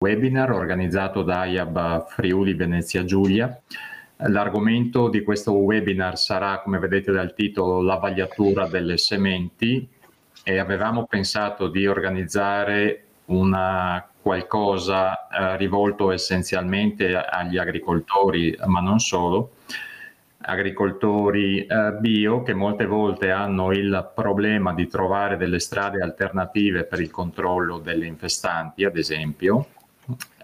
webinar organizzato da IAB Friuli Venezia Giulia. L'argomento di questo webinar sarà, come vedete dal titolo, la vagliatura delle sementi e avevamo pensato di organizzare una qualcosa eh, rivolto essenzialmente agli agricoltori, ma non solo, agricoltori eh, bio che molte volte hanno il problema di trovare delle strade alternative per il controllo delle infestanti, ad esempio,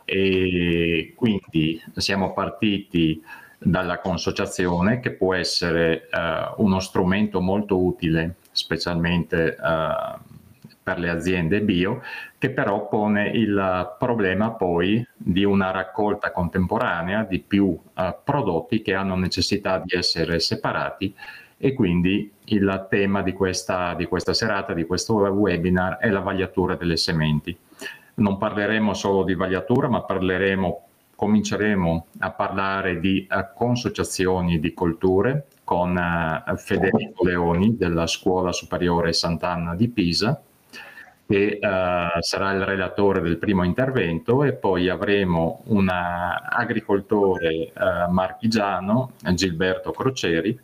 e quindi siamo partiti dalla consociazione che può essere eh, uno strumento molto utile, specialmente eh, per le aziende bio, che però pone il problema poi di una raccolta contemporanea di più eh, prodotti che hanno necessità di essere separati. E quindi il tema di questa, di questa serata, di questo webinar è la vagliatura delle sementi non parleremo solo di vagliatura, ma parleremo, cominceremo a parlare di uh, consociazioni di colture con uh, Federico Leoni della Scuola Superiore Sant'Anna di Pisa, che uh, sarà il relatore del primo intervento e poi avremo un agricoltore marchigiano, Gilberto Croceri,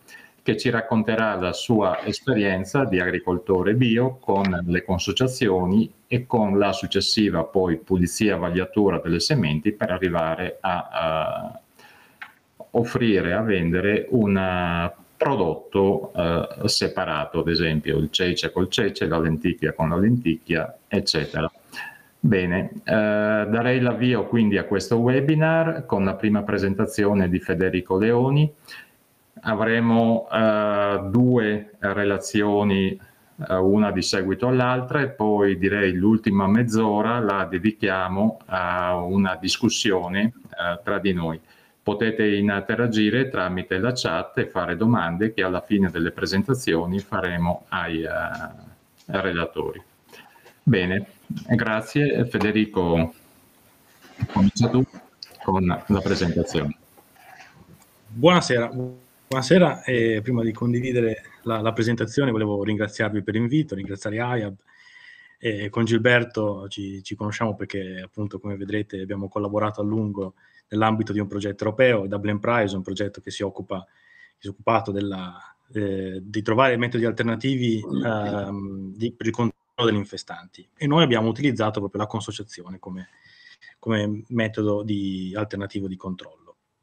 che ci racconterà la sua esperienza di agricoltore bio con le consociazioni e con la successiva poi pulizia vagliatura delle sementi per arrivare a, a offrire, a vendere un prodotto uh, separato, ad esempio il cece col cece, la lenticchia con la lenticchia, eccetera. Bene, eh, darei l'avvio quindi a questo webinar con la prima presentazione di Federico Leoni avremo eh, due relazioni, eh, una di seguito all'altra, e poi direi l'ultima mezz'ora la dedichiamo a una discussione eh, tra di noi. Potete interagire tramite la chat e fare domande che alla fine delle presentazioni faremo ai, ai relatori. Bene, grazie. Federico, comincia tu con la presentazione. Buonasera. Buonasera, eh, prima di condividere la, la, presentazione volevo ringraziarvi per l'invito, ringraziare AIAB. Eh, con Gilberto ci, ci, conosciamo perché appunto come vedrete abbiamo collaborato a lungo nell'ambito di un progetto europeo, Dublin Prize, un progetto che si, occupa, si è occupato della, eh, di trovare metodi alternativi ehm, di, per il controllo degli infestanti e noi abbiamo utilizzato proprio la consociazione come, come metodo di, alternativo di controllo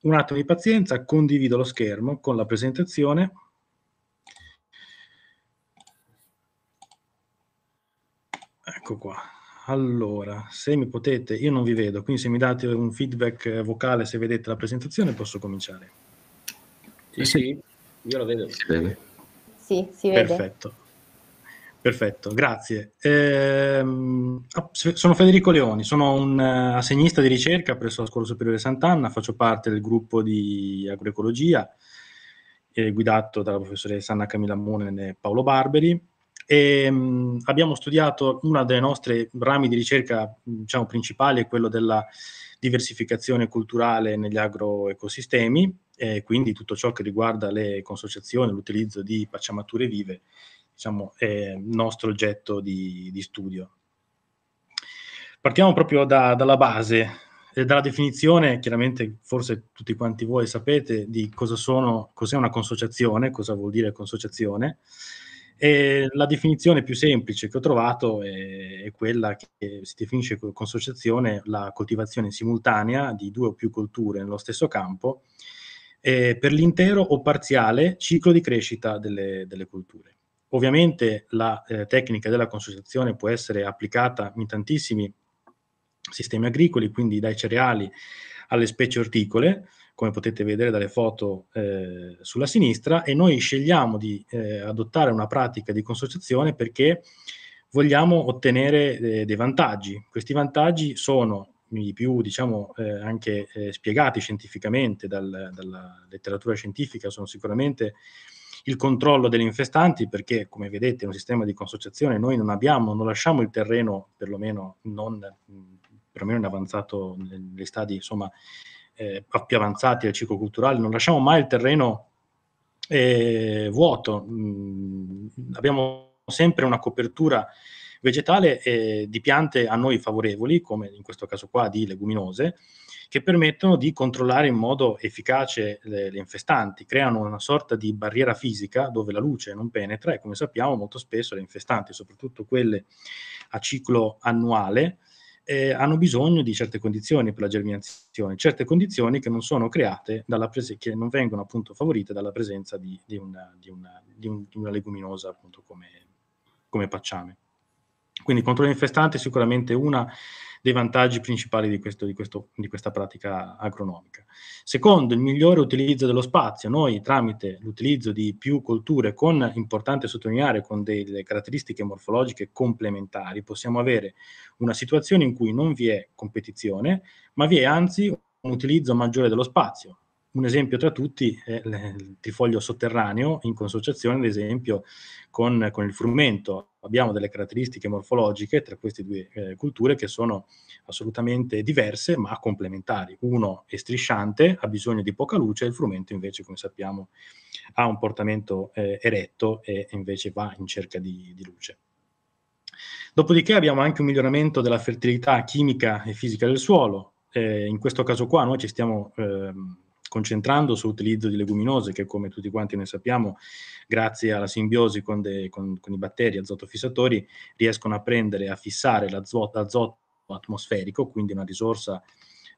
un attimo di pazienza, condivido lo schermo con la presentazione. Ecco qua. Allora, se mi potete, io non vi vedo, quindi se mi date un feedback vocale se vedete la presentazione posso cominciare. Sì, sì, io la vedo. Si vede. Sì, si vede. Perfetto. Perfetto, grazie. Eh, sono Federico Leoni, sono un uh, assegnista di ricerca presso la Scuola Superiore Sant'Anna, faccio parte del gruppo di agroecologia eh, guidato dalla professoressa Anna Camilla Monen e Paolo Barberi e um, abbiamo studiato una delle nostre rami di ricerca diciamo, principali è quello della diversificazione culturale negli agroecosistemi, e quindi tutto ciò che riguarda le consociazioni, l'utilizzo di pacciamature vive diciamo, è nostro oggetto di, di studio. Partiamo proprio da, dalla base, e dalla definizione, chiaramente forse tutti quanti voi sapete di cosa sono, cos'è una consociazione, cosa vuol dire consociazione. E la definizione più semplice che ho trovato è, è, quella che si definisce consociazione la coltivazione simultanea di due o più colture nello stesso campo eh, per l'intero o parziale ciclo di crescita delle, delle colture. Ovviamente la eh, tecnica della consociazione può essere applicata in tantissimi sistemi agricoli, quindi dai cereali alle specie orticole, come potete vedere dalle foto eh, sulla sinistra, e noi scegliamo di eh, adottare una pratica di consociazione perché vogliamo ottenere eh, dei vantaggi. Questi vantaggi sono i più, diciamo, eh, anche eh, spiegati scientificamente dal, dalla letteratura scientifica, sono sicuramente il controllo degli infestanti, perché come vedete è un sistema di consociazione, noi non abbiamo, non lasciamo il terreno, perlomeno, non, perlomeno in avanzato, negli stadi insomma, eh, più avanzati del ciclo culturale, non lasciamo mai il terreno eh, vuoto, mm, abbiamo sempre una copertura vegetale eh, di piante a noi favorevoli, come in questo caso qua di leguminose, che permettono di controllare in modo efficace le, le, infestanti, creano una sorta di barriera fisica dove la luce non penetra e come sappiamo molto spesso le infestanti, soprattutto quelle a ciclo annuale, eh, hanno bisogno di certe condizioni per la germinazione, certe condizioni che non sono create dalla prese- che non vengono appunto favorite dalla presenza di, di, una, di, una, di un, una, leguminosa appunto come, come pacciame. Quindi controllo infestante è sicuramente una dei vantaggi principali di, questo, di, questo, di, questa pratica agronomica. Secondo, il migliore utilizzo dello spazio. Noi tramite l'utilizzo di più colture con, importante sottolineare, con delle caratteristiche morfologiche complementari, possiamo avere una situazione in cui non vi è competizione, ma vi è anzi un utilizzo maggiore dello spazio. Un esempio tra tutti è il trifoglio sotterraneo in consociazione, ad esempio, con, con il frumento. Abbiamo delle caratteristiche morfologiche tra queste due eh, culture che sono assolutamente diverse ma complementari. Uno è strisciante, ha bisogno di poca luce, il frumento invece, come sappiamo, ha un portamento eh, eretto e invece va in cerca di, di luce. Dopodiché abbiamo anche un miglioramento della fertilità chimica e fisica del suolo. Eh, in questo caso qua noi ci stiamo eh, concentrando sull'utilizzo di leguminose che come tutti quanti noi sappiamo grazie alla simbiosi con, de, con, con i batteri azotofissatori riescono a prendere a fissare l'azoto, l'azoto atmosferico, quindi una risorsa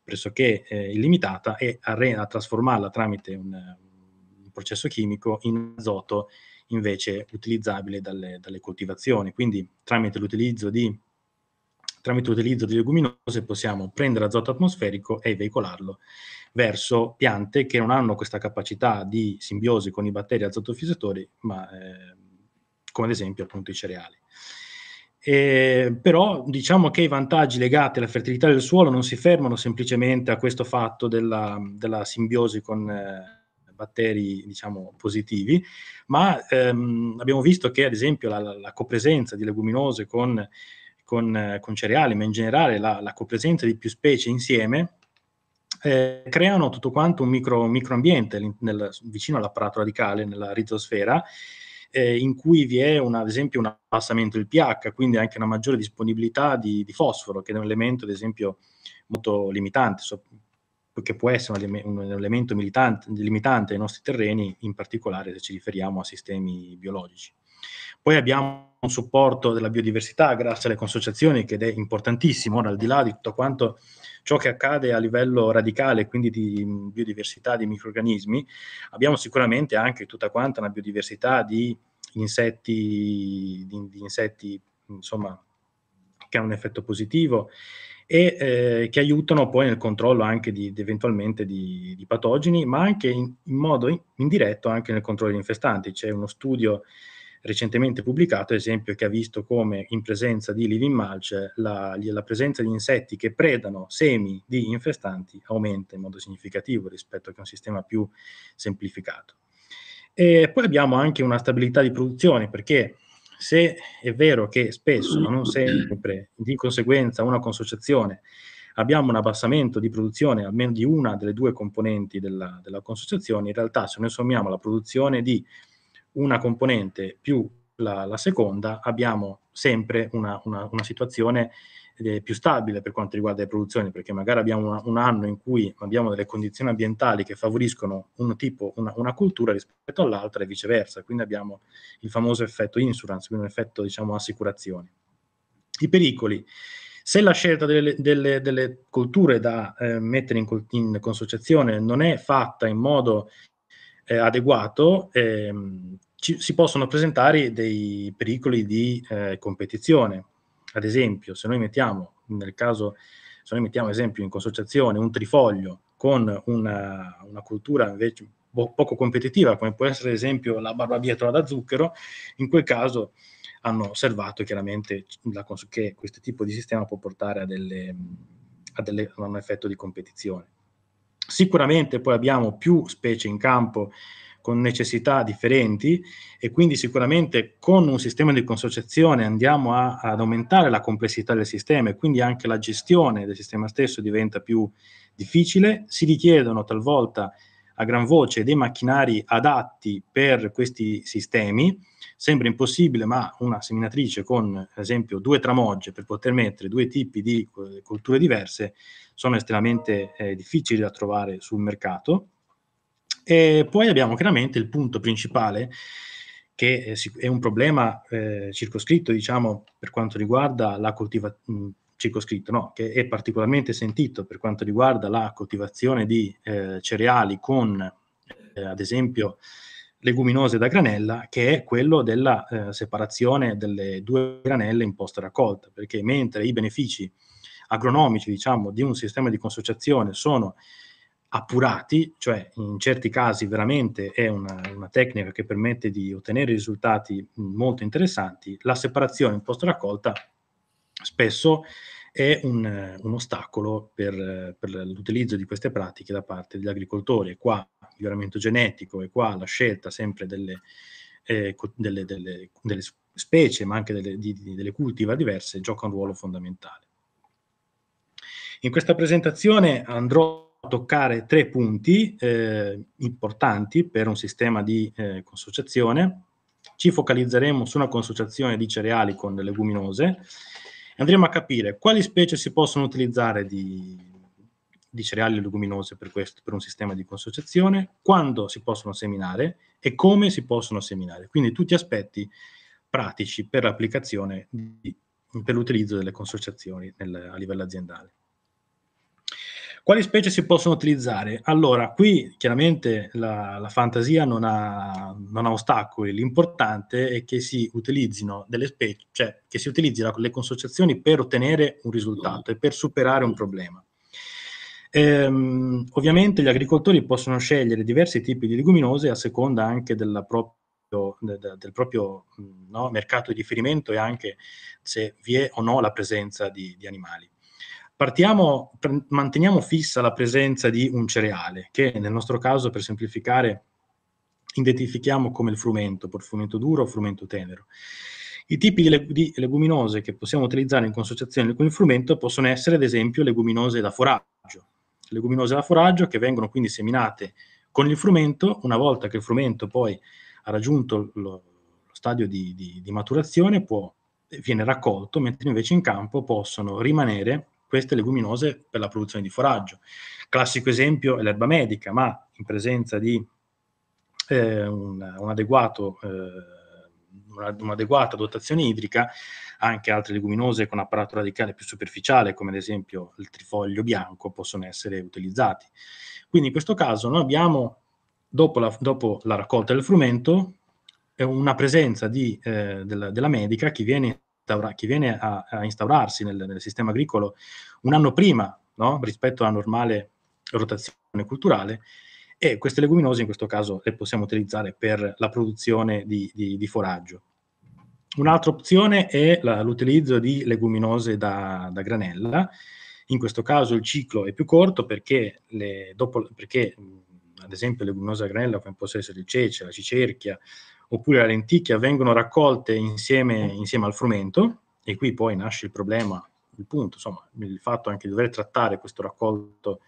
pressoché eh, illimitata e a, re, a, trasformarla tramite un, un, processo chimico in azoto invece utilizzabile dalle, dalle coltivazioni. Quindi tramite l'utilizzo di tramite l'utilizzo di leguminose possiamo prendere azoto atmosferico e veicolarlo verso piante che non hanno questa capacità di simbiosi con i batteri azotofissatori, ma eh, come ad esempio appunto i cereali. Eh, però diciamo che i vantaggi legati alla fertilità del suolo non si fermano semplicemente a questo fatto della, della simbiosi con eh, batteri diciamo positivi, ma ehm, abbiamo visto che ad esempio la, la copresenza di leguminose con, con, con, cereali, ma in generale la, la copresenza di più specie insieme eh, creano tutto quanto un micro, microambiente nel, vicino all'apparato radicale, nella rizosfera, eh, in cui vi è una, ad esempio un abbassamento del pH, quindi anche una maggiore disponibilità di, di fosforo, che è un elemento, ad esempio, molto limitante, so, che può essere un elemento limitante ai nostri terreni, in particolare se ci riferiamo a sistemi biologici. Poi abbiamo un supporto della biodiversità grazie alle consociazioni, che è importantissimo, ora al di là di tutto quanto ciò che accade a livello radicale, quindi di biodiversità di microrganismi, abbiamo sicuramente anche tutta quanta una biodiversità di insetti, di, di insetti insomma, che hanno un effetto positivo e eh, che aiutano poi nel controllo anche di, di eventualmente di, di, patogeni, ma anche in, in modo in, indiretto anche nel controllo degli infestanti. C'è uno studio recentemente pubblicato, ad esempio, che ha visto come in presenza di living mulch la, la, presenza di insetti che predano semi di infestanti aumenta in modo significativo rispetto a un sistema più semplificato. E poi abbiamo anche una stabilità di produzione, perché se è vero che spesso, ma non sempre, di conseguenza una consociazione abbiamo un abbassamento di produzione almeno di una delle due componenti della, della consociazione, in realtà se noi sommiamo la produzione di una componente più la, la seconda, abbiamo sempre una, una, una situazione eh, più stabile per quanto riguarda le produzioni, perché magari abbiamo una, un anno in cui abbiamo delle condizioni ambientali che favoriscono un tipo, una, cultura rispetto all'altra e viceversa, quindi abbiamo il famoso effetto insurance, quindi un effetto diciamo assicurazione. I pericoli. Se la scelta delle, delle, delle colture da eh, mettere in, in consociazione non è fatta in modo eh, adeguato, ehm, ci, si possono presentare dei pericoli di eh, competizione. Ad esempio, se noi mettiamo, nel caso, se noi mettiamo ad esempio in consociazione un trifoglio con una, una cultura invece po- poco competitiva, come può essere ad esempio la barbabietola da zucchero, in quel caso hanno osservato chiaramente la, che questo tipo di sistema può portare a, delle, a, delle, a un effetto di competizione. Sicuramente poi abbiamo più specie in campo con necessità differenti e quindi sicuramente con un sistema di consociazione andiamo a, ad aumentare la complessità del sistema e quindi anche la gestione del sistema stesso diventa più difficile, si richiedono talvolta a gran voce dei macchinari adatti per questi sistemi, sembra impossibile, ma una seminatrice con, ad esempio, due tramogge per poter mettere due tipi di colture diverse sono estremamente eh, difficili da trovare sul mercato. E poi abbiamo chiaramente il punto principale, che è un problema eh, circoscritto, diciamo, per quanto riguarda la coltivazione circoscritto, no, che è particolarmente sentito per quanto riguarda la coltivazione di eh, cereali con, eh, ad esempio, leguminose da granella, che è quello della eh, separazione delle due granelle in post raccolta, perché mentre i benefici agronomici, diciamo, di un sistema di consociazione sono appurati, cioè in certi casi veramente è una, una tecnica che permette di ottenere risultati molto interessanti, la separazione in post raccolta spesso è un, un ostacolo per, per, l'utilizzo di queste pratiche da parte degli agricoltori. Qua miglioramento genetico e qua la scelta sempre delle, eh, delle, delle, delle specie, ma anche delle, di, di, delle cultiva diverse, gioca un ruolo fondamentale. In questa presentazione andrò a toccare tre punti eh, importanti per un sistema di eh, consociazione. Ci focalizzeremo su una consociazione di cereali con le leguminose andremo a capire quali specie si possono utilizzare di, di cereali leguminose per, questo, per un sistema di consociazione, quando si possono seminare e come si possono seminare. Quindi tutti aspetti pratici per l'applicazione, di, per l'utilizzo delle consociazioni nel, a livello aziendale. Quali specie si possono utilizzare? Allora, qui chiaramente la, la fantasia non ha, non ha, ostacoli, l'importante è che si utilizzino delle specie, cioè che si utilizzino le consociazioni per ottenere un risultato e per superare un problema. Ehm, ovviamente gli agricoltori possono scegliere diversi tipi di leguminose a seconda anche proprio, del, del proprio no, mercato di riferimento e anche se vi è o no la presenza di, di animali. Partiamo, pre- manteniamo fissa la presenza di un cereale, che nel nostro caso, per semplificare, identifichiamo come il frumento, per frumento duro o frumento tenero. I tipi di, leg- di, leguminose che possiamo utilizzare in consociazione con il frumento possono essere, ad esempio, leguminose da foraggio. Leguminose da foraggio che vengono quindi seminate con il frumento, una volta che il frumento poi ha raggiunto lo, lo stadio di, di, di maturazione, può, viene raccolto, mentre invece in campo possono rimanere queste leguminose per la produzione di foraggio. Classico esempio è l'erba medica, ma in presenza di eh, un, un adeguato, eh, un'adeguata dotazione idrica, anche altre leguminose con apparato radicale più superficiale, come ad esempio il trifoglio bianco, possono essere utilizzati. Quindi in questo caso noi abbiamo, dopo la, dopo la raccolta del frumento, una presenza di, eh, della, della medica che viene che viene a, a instaurarsi nel, nel, sistema agricolo un anno prima no? rispetto alla normale rotazione culturale e queste leguminose in questo caso le possiamo utilizzare per la produzione di, di, di foraggio. Un'altra opzione è la, l'utilizzo di leguminose da, da, granella, in questo caso il ciclo è più corto perché, le, dopo, perché ad esempio le leguminose a granella come possono essere il cece, la cicerchia oppure la lenticchia vengono raccolte insieme, insieme al frumento e qui poi nasce il problema, il punto, insomma, il fatto anche di dover trattare questo raccolto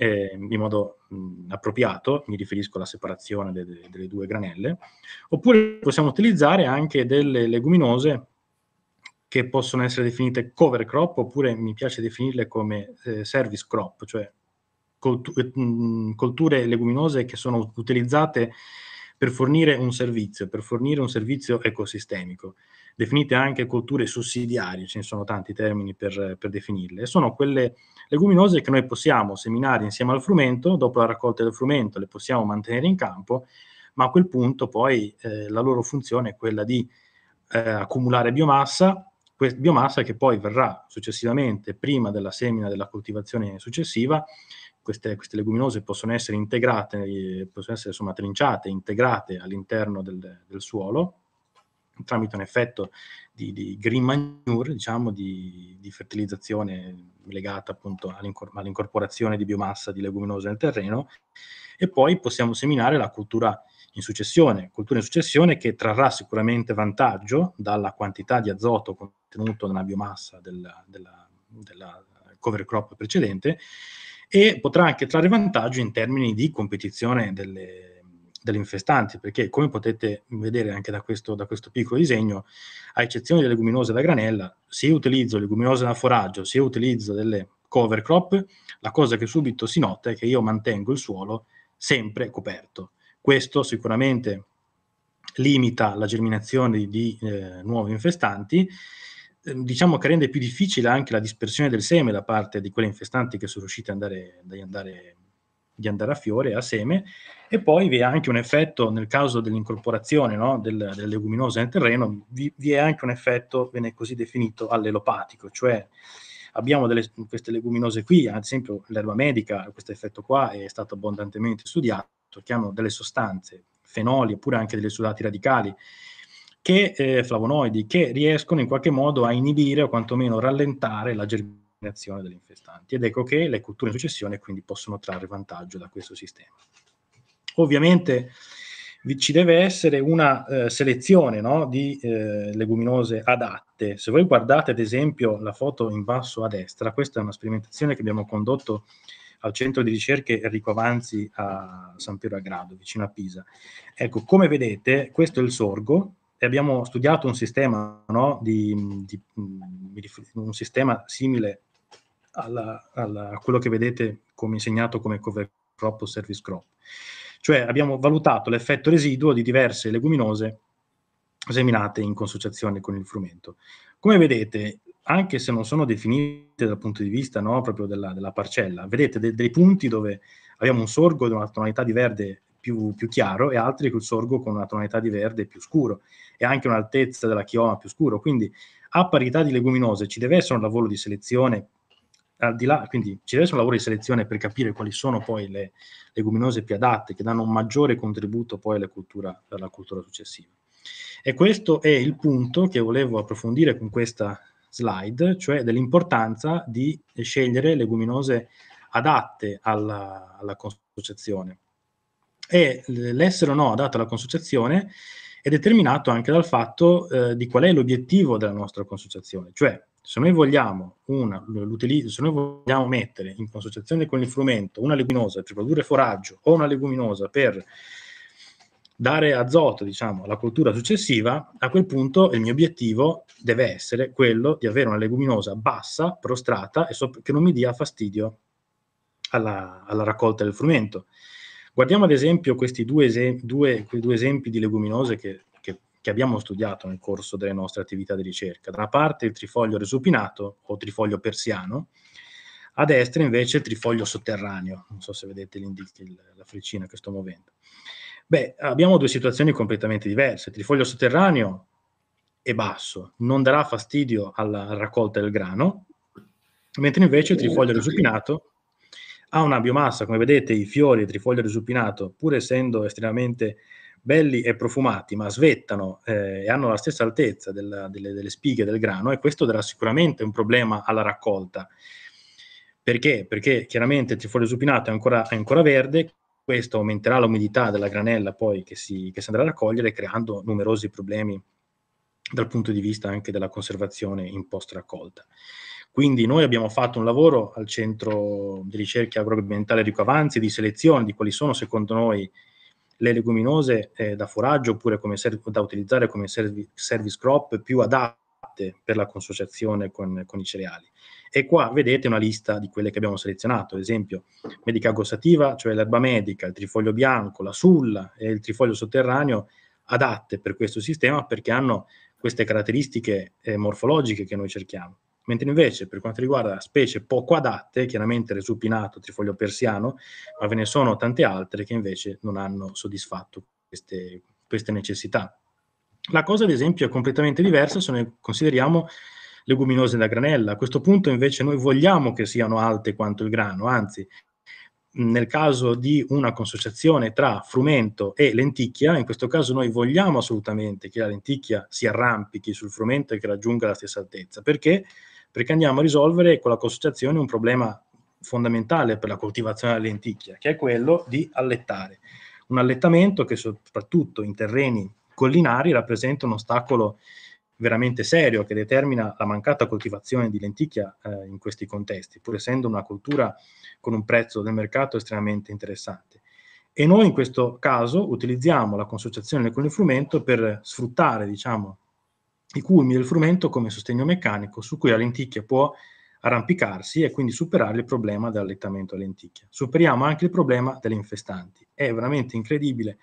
eh, in modo mh, appropriato, mi riferisco alla separazione de- de- delle due granelle, oppure possiamo utilizzare anche delle leguminose che possono essere definite cover crop, oppure mi piace definirle come eh, service crop, cioè coltu- mh, colture leguminose che sono utilizzate per fornire un servizio, per fornire un servizio ecosistemico, definite anche colture sussidiarie, ce ne sono tanti termini per, per definirle, sono quelle leguminose che noi possiamo seminare insieme al frumento, dopo la raccolta del frumento le possiamo mantenere in campo, ma a quel punto poi eh, la loro funzione è quella di eh, accumulare biomassa, biomassa che poi verrà successivamente, prima della semina della coltivazione successiva, queste, queste, leguminose possono essere integrate, eh, possono essere insomma trinciate, integrate all'interno del, del suolo tramite un effetto di, di green manure, diciamo, di, di, fertilizzazione legata appunto all'incor- all'incorporazione di biomassa di leguminose nel terreno. E poi possiamo seminare la cultura in successione, cultura in successione che trarrà sicuramente vantaggio dalla quantità di azoto contenuto nella biomassa della, della, della cover crop precedente e potrà anche trarre vantaggio in termini di competizione delle, delle infestanti, perché come potete vedere anche da questo, da questo piccolo disegno, a eccezione delle leguminose da granella, se io utilizzo leguminose da foraggio, se io utilizzo delle cover crop, la cosa che subito si nota è che io mantengo il suolo sempre coperto. Questo sicuramente limita la germinazione di eh, nuovi infestanti, eh, diciamo che rende più difficile anche la dispersione del seme da parte di quelle infestanti che sono riuscite ad andare, ad andare di andare a fiore a seme e poi vi è anche un effetto nel caso dell'incorporazione no, del, delle leguminose nel terreno, vi, vi, è anche un effetto, viene così definito, allelopatico, cioè abbiamo delle, queste leguminose qui, ad esempio l'erba medica, questo effetto qua è stato abbondantemente studiato, che hanno delle sostanze, fenoli oppure anche delle sudati radicali, che, eh, flavonoidi, che riescono in qualche modo a inibire o quantomeno rallentare la germinazione eliminazione delle infestanti ed ecco che le culture in successione quindi possono trarre vantaggio da questo sistema. Ovviamente ci deve essere una eh, selezione no, di eh, leguminose adatte. Se voi guardate ad esempio la foto in basso a destra, questa è una sperimentazione che abbiamo condotto al centro di ricerche Enrico Avanzi a San Piero a Grado, vicino a Pisa. Ecco, come vedete, questo è il sorgo, e abbiamo studiato un sistema, no, di, di, un sistema simile alla, alla, a quello che vedete come insegnato come cover crop o service crop. Cioè abbiamo valutato l'effetto residuo di diverse leguminose seminate in consociazione con il frumento. Come vedete, anche se non sono definite dal punto di vista no, proprio della, della parcella, vedete de- dei punti dove abbiamo un sorgo di una tonalità di verde più, più, chiaro e altri col sorgo con una tonalità di verde più scuro e anche un'altezza della chioma più scuro. Quindi a parità di leguminose ci deve essere un lavoro di selezione al di là, quindi ci deve essere un lavoro di selezione per capire quali sono poi le leguminose più adatte, che danno un maggiore contributo poi alla cultura, alla cultura successiva. E questo è il punto che volevo approfondire con questa slide, cioè dell'importanza di scegliere leguminose adatte alla, alla consociazione. E l'essere o no adatto alla consociazione è determinato anche dal fatto eh, di qual è l'obiettivo della nostra consociazione, cioè se noi vogliamo, una, se noi vogliamo mettere in consociazione con il frumento una leguminosa per produrre foraggio o una leguminosa per dare azoto diciamo, alla coltura successiva, a quel punto il mio obiettivo deve essere quello di avere una leguminosa bassa, prostrata e so- che non mi dia fastidio alla, alla, raccolta del frumento. Guardiamo ad esempio questi due, esem- due, due esempi di leguminose che che abbiamo studiato nel corso delle nostre attività di ricerca. Da una parte il trifoglio resupinato o trifoglio persiano, a destra invece il trifoglio sotterraneo. Non so se vedete la freccina che sto muovendo. Beh, abbiamo due situazioni completamente diverse. Il trifoglio sotterraneo è basso, non darà fastidio alla raccolta del grano, mentre invece il trifoglio resupinato ha una biomassa, come vedete i fiori del trifoglio resupinato, pur essendo estremamente belli e profumati, ma svettano eh, e hanno la stessa altezza della, delle, delle, spighe del grano e questo darà sicuramente un problema alla raccolta. Perché? Perché chiaramente il trifoglio supinato è ancora, è ancora verde, questo aumenterà l'umidità della granella poi che si, che si andrà a raccogliere creando numerosi problemi dal punto di vista anche della conservazione in post raccolta. Quindi noi abbiamo fatto un lavoro al centro di ricerca agroambientale Rico Avanzi di selezione di quali sono secondo noi le leguminose eh, da foraggio oppure come serv- da utilizzare come servi- service crop più adatte per la consociazione con, con, i cereali. E qua vedete una lista di quelle che abbiamo selezionato, ad esempio medica gossativa, cioè l'erba medica, il trifoglio bianco, la sulla e il trifoglio sotterraneo adatte per questo sistema perché hanno queste caratteristiche eh, morfologiche che noi cerchiamo mentre invece per quanto riguarda specie poco adatte, chiaramente resupinato, trifoglio persiano, ma ve ne sono tante altre che invece non hanno soddisfatto queste, queste necessità. La cosa ad esempio è completamente diversa se noi consideriamo leguminose da granella. A questo punto invece noi vogliamo che siano alte quanto il grano, anzi nel caso di una consociazione tra frumento e lenticchia, in questo caso noi vogliamo assolutamente che la lenticchia si arrampichi sul frumento e che raggiunga la stessa altezza. Perché? Perché andiamo a risolvere con la consociazione un problema fondamentale per la coltivazione della lenticchia, che è quello di allettare. Un allettamento che soprattutto in terreni collinari rappresenta un ostacolo veramente serio che determina la mancata coltivazione di lenticchia eh, in questi contesti, pur essendo una cultura con un prezzo del mercato estremamente interessante. E noi in questo caso utilizziamo la consociazione con il frumento per sfruttare, diciamo, i culmi del frumento come sostegno meccanico su cui la lenticchia può arrampicarsi e quindi superare il problema dell'allettamento a lenticchia. Superiamo anche il problema delle infestanti. È veramente incredibile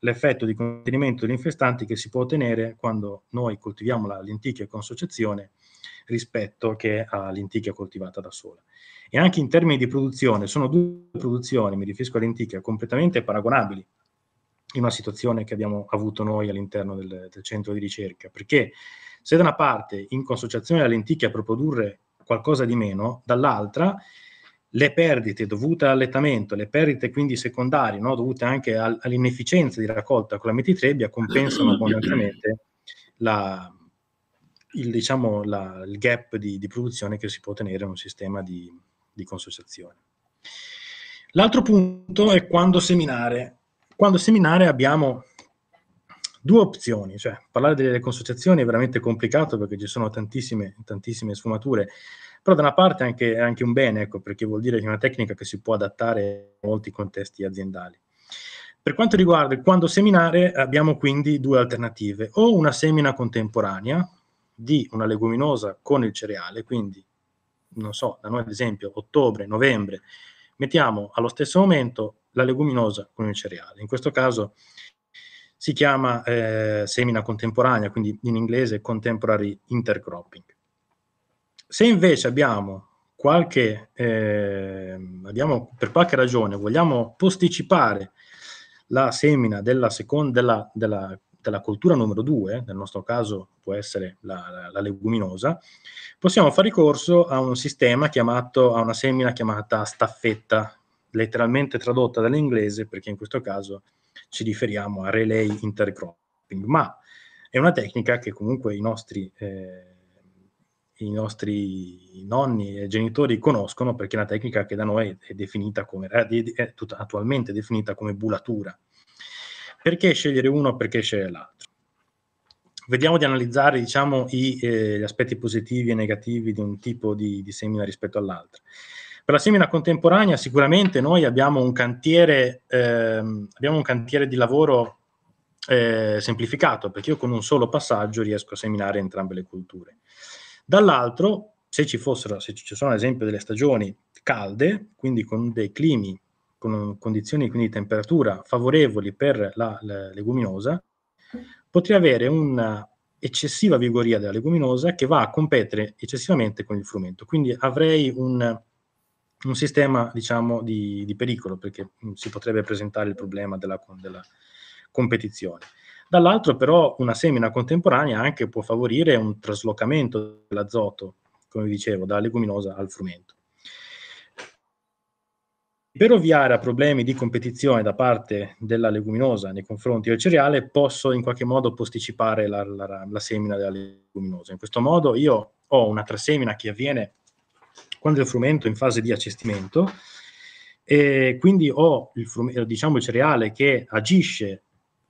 l'effetto di contenimento degli infestanti che si può ottenere quando noi coltiviamo la lenticchia con associazione rispetto che a lenticchia coltivata da sola. E anche in termini di produzione, sono due produzioni, mi riferisco a lenticchia, completamente paragonabili in una situazione che abbiamo avuto noi all'interno del, del centro di ricerca, perché se da una parte in consociazione la lenticchia produrre qualcosa di meno, dall'altra le perdite dovute all'allettamento, le perdite quindi secondarie, no, dovute anche al, all'inefficienza di raccolta con la metitrebbia, compensano abbondantemente la, il, diciamo, la, il, gap di, di, produzione che si può ottenere in un sistema di, di consociazione. L'altro punto è quando seminare. Quando seminare abbiamo due opzioni, cioè parlare delle consociazioni è veramente complicato perché ci sono tantissime, tantissime sfumature, però da una parte anche, è anche un bene, ecco, perché vuol dire che è una tecnica che si può adattare a molti contesti aziendali. Per quanto riguarda il quando seminare, abbiamo quindi due alternative, o una semina contemporanea di una leguminosa con il cereale, quindi, non so, da noi ad esempio, ottobre, novembre, mettiamo allo stesso momento la leguminosa con il cereale. In questo caso si chiama eh, semina contemporanea, quindi in inglese contemporary intercropping. Se invece abbiamo qualche, eh, abbiamo, per qualche ragione vogliamo posticipare la semina della, seconda, della, della, della coltura numero 2, nel nostro caso può essere la, la, la, leguminosa, possiamo fare ricorso a un sistema chiamato, a una semina chiamata staffetta, letteralmente tradotta dall'inglese perché in questo caso ci riferiamo a relay intercropping, ma è una tecnica che comunque i nostri, eh, i nostri nonni e genitori conoscono perché è una tecnica che da noi è definita come, è tutta, attualmente definita come bulatura. Perché scegliere uno? Perché scegliere l'altro? Vediamo di analizzare diciamo, i, eh, gli aspetti positivi e negativi di un tipo di, di semina rispetto all'altro. Per la semina contemporanea sicuramente noi abbiamo un cantiere, ehm, abbiamo un cantiere di lavoro eh, semplificato, perché io con un solo passaggio riesco a seminare entrambe le culture. Dall'altro, se ci fossero, se ci sono ad esempio delle stagioni calde, quindi con dei climi, con condizioni quindi di temperatura favorevoli per la, la leguminosa, potrei avere una eccessiva vigoria della leguminosa che va a competere eccessivamente con il frumento. Quindi avrei un, un sistema diciamo, di, di, pericolo, perché mm, si potrebbe presentare il problema della, della competizione. Dall'altro però una semina contemporanea anche può favorire un traslocamento dell'azoto, come dicevo, dalla leguminosa al frumento. Per ovviare a problemi di competizione da parte della leguminosa nei confronti del cereale, posso in qualche modo posticipare la, la, la semina della leguminosa. In questo modo io ho una trasemina che avviene quando il frumento è in fase di accestimento e quindi ho il, diciamo, il cereale che agisce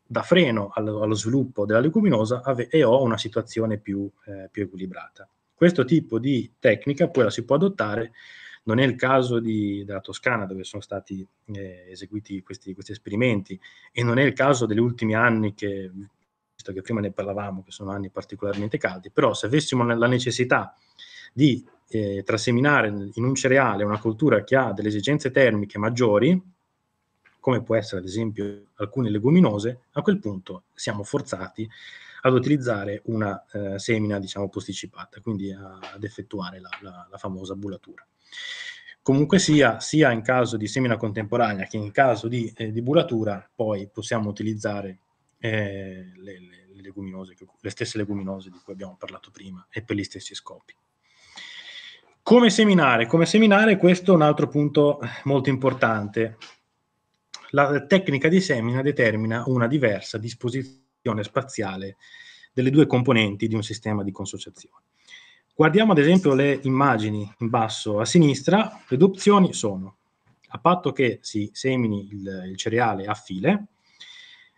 da freno allo, allo sviluppo della leguminosa e ho una situazione più, eh, più, equilibrata. Questo tipo di tecnica poi la si può adottare, non è il caso di, della Toscana dove sono stati eh, eseguiti questi, questi, esperimenti e non è il caso degli ultimi anni che, visto che prima ne parlavamo, che sono anni particolarmente caldi, però se avessimo la necessità di eh, traseminare in un cereale una cultura che ha delle esigenze termiche maggiori, come può essere ad esempio alcune leguminose, a quel punto siamo forzati ad utilizzare una eh, semina diciamo posticipata, quindi a, ad effettuare la, la, la, famosa bullatura. Comunque sia, sia in caso di semina contemporanea che in caso di, eh, di bullatura, poi possiamo utilizzare eh, le, le, leguminose, le stesse leguminose di cui abbiamo parlato prima e per gli stessi scopi. Come seminare? Come seminare, questo è un altro punto molto importante. La tecnica di semina determina una diversa disposizione spaziale delle due componenti di un sistema di consociazione. Guardiamo ad esempio le immagini in basso a sinistra, le due opzioni sono a patto che si semini il, il cereale a file,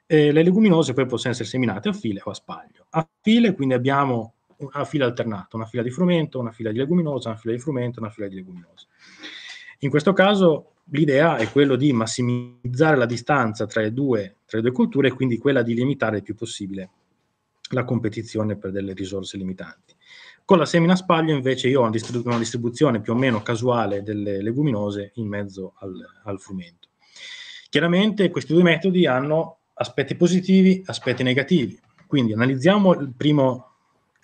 eh, le leguminose poi possono essere seminate a file o a spaglio. A file quindi abbiamo una fila alternata, una fila di frumento, una fila di leguminosa, una fila di frumento, una fila di leguminosa. In questo caso l'idea è quello di massimizzare la distanza tra le due, tra le due culture e quindi quella di limitare il più possibile la competizione per delle risorse limitanti. Con la semina spaglio invece io ho una distribuzione più o meno casuale delle leguminose in mezzo al, al frumento. Chiaramente questi due metodi hanno aspetti positivi, aspetti negativi. Quindi analizziamo il primo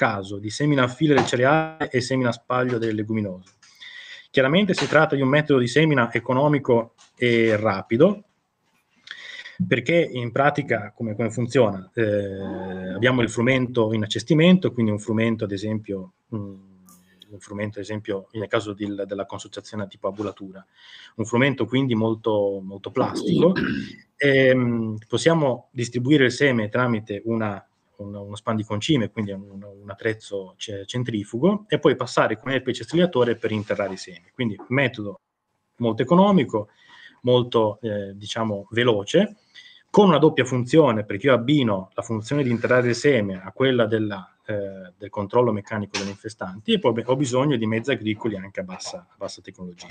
caso di semina a fila del cereale e semina a spaglio delle leguminose. Chiaramente si tratta di un metodo di semina economico e rapido, perché in pratica come, come funziona? Eh, abbiamo il frumento in accestimento, quindi un frumento ad esempio, mh, un frumento ad esempio nel caso di, della consociazione tipo abulatura, un frumento quindi molto, molto plastico, e, mh, possiamo distribuire il seme tramite una, uno spandiconcime, quindi un, un attrezzo centrifugo, e poi passare con il pece per interrare i semi. Quindi metodo molto economico, molto eh, diciamo veloce, con una doppia funzione, perché io abbino la funzione di interrare il seme a quella della, eh, del controllo meccanico degli infestanti e poi ho bisogno di mezzi agricoli anche a bassa, a bassa tecnologia.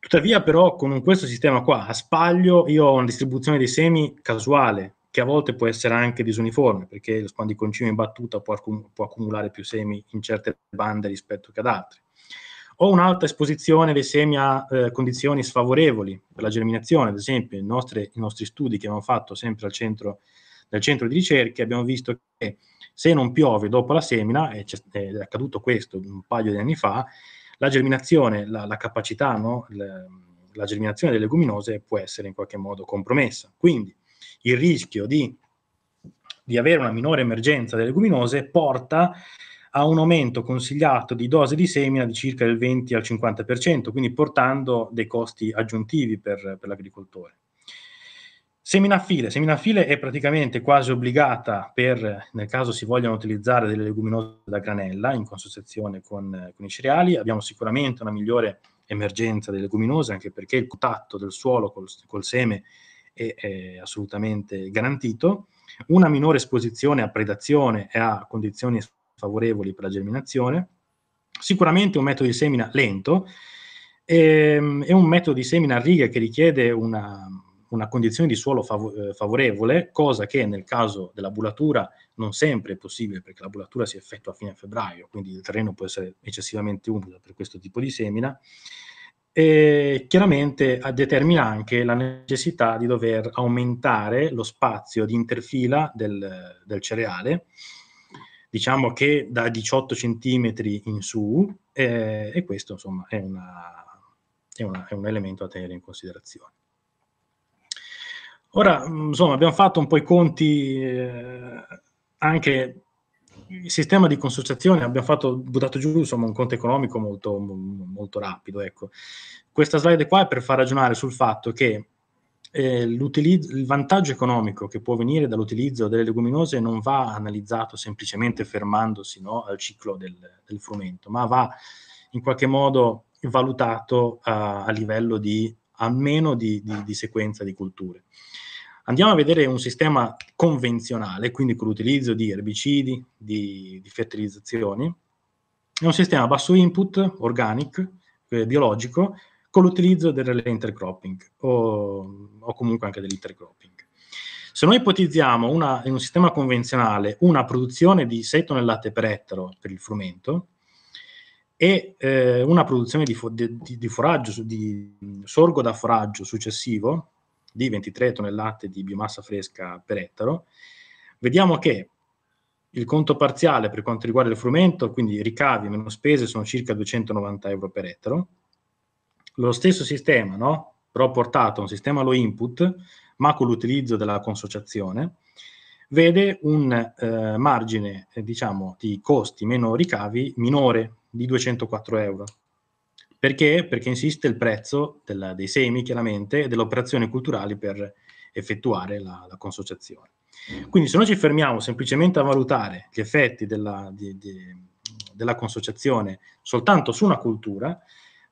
Tuttavia, però, con questo sistema qua a spaglio, io ho una distribuzione dei semi casuale, che a volte può essere anche disuniforme, perché lo spandiconcino in battuta può, può accumulare più semi in certe bande rispetto che ad altre o un'alta esposizione dei semi a eh, condizioni sfavorevoli per la germinazione, ad esempio i nostri, i nostri studi che abbiamo fatto sempre al centro, nel centro di ricerche abbiamo visto che se non piove dopo la semina, e è accaduto questo un paio di anni fa, la germinazione, la, la capacità, no? la, la germinazione delle leguminose può essere in qualche modo compromessa. Quindi il rischio di, di avere una minore emergenza delle leguminose porta a un aumento consigliato di dose di semina di circa il 20 al 50%, quindi portando dei costi aggiuntivi per, per l'agricoltore. Semina a file. Semina a file è praticamente quasi obbligata per, nel caso si vogliano utilizzare delle leguminose da granella in consociazione con, con i cereali. Abbiamo sicuramente una migliore emergenza delle leguminose, anche perché il contatto del suolo col, col seme è, è, assolutamente garantito. Una minore esposizione a predazione e a condizioni favorevoli per la germinazione. Sicuramente un metodo di semina lento ehm, è un metodo di semina a righe che richiede una, una condizione di suolo fav- eh, favorevole, cosa che nel caso della bulatura non sempre è possibile perché la bulatura si effettua a fine febbraio, quindi il terreno può essere eccessivamente umido per questo tipo di semina. E chiaramente determina anche la necessità di dover aumentare lo spazio di interfila del, del cereale diciamo che da 18 cm in su eh, e questo insomma è, una, è, una, è, un elemento da tenere in considerazione. Ora, insomma, abbiamo fatto un po' i conti eh, anche il sistema di consociazione, abbiamo fatto, buttato giù insomma, un conto economico molto, molto rapido. Ecco. Questa slide qua è per far ragionare sul fatto che eh, il vantaggio economico che può venire dall'utilizzo delle leguminose non va analizzato semplicemente fermandosi no, al ciclo del, del, frumento, ma va in qualche modo valutato a, a livello di almeno di, di, di, sequenza di culture. Andiamo a vedere un sistema convenzionale, quindi con l'utilizzo di erbicidi, di, di fertilizzazioni. È un sistema a basso input, organic, eh, biologico, con l'utilizzo dell'intercropping o, o comunque anche dell'intercropping. Se noi ipotizziamo una, in un sistema convenzionale una produzione di 6 tonnellate per ettaro per il frumento e eh, una produzione di, di, di, foraggio, di sorgo da foraggio successivo di 23 tonnellate di biomassa fresca per ettaro, vediamo che il conto parziale per quanto riguarda il frumento, quindi ricavi meno spese, sono circa 290 euro per ettaro, lo stesso sistema, no? però portato a un sistema low input, ma con l'utilizzo della consociazione, vede un eh, margine eh, diciamo, di costi meno ricavi minore di 204 euro. Perché? Perché insiste il prezzo della, dei semi, chiaramente, e delle operazioni culturali per effettuare la, la, consociazione. Quindi se noi ci fermiamo semplicemente a valutare gli effetti della, di, di, della consociazione soltanto su una cultura,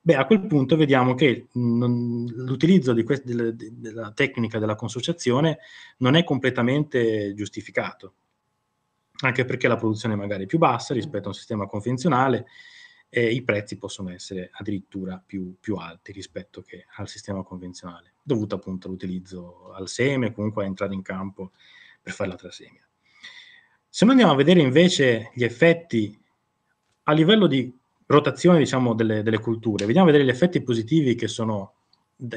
Beh, a quel punto vediamo che non, l'utilizzo quest- della, della tecnica della consociazione non è completamente giustificato, anche perché la produzione magari è più bassa rispetto a un sistema convenzionale e i prezzi possono essere addirittura più, più alti rispetto al sistema convenzionale, dovuto appunto all'utilizzo al seme, comunque a entrare in campo per fare la trasemia. Se noi andiamo a vedere invece gli effetti a livello di rotazione diciamo, delle, delle culture, vediamo a vedere gli effetti positivi che sono,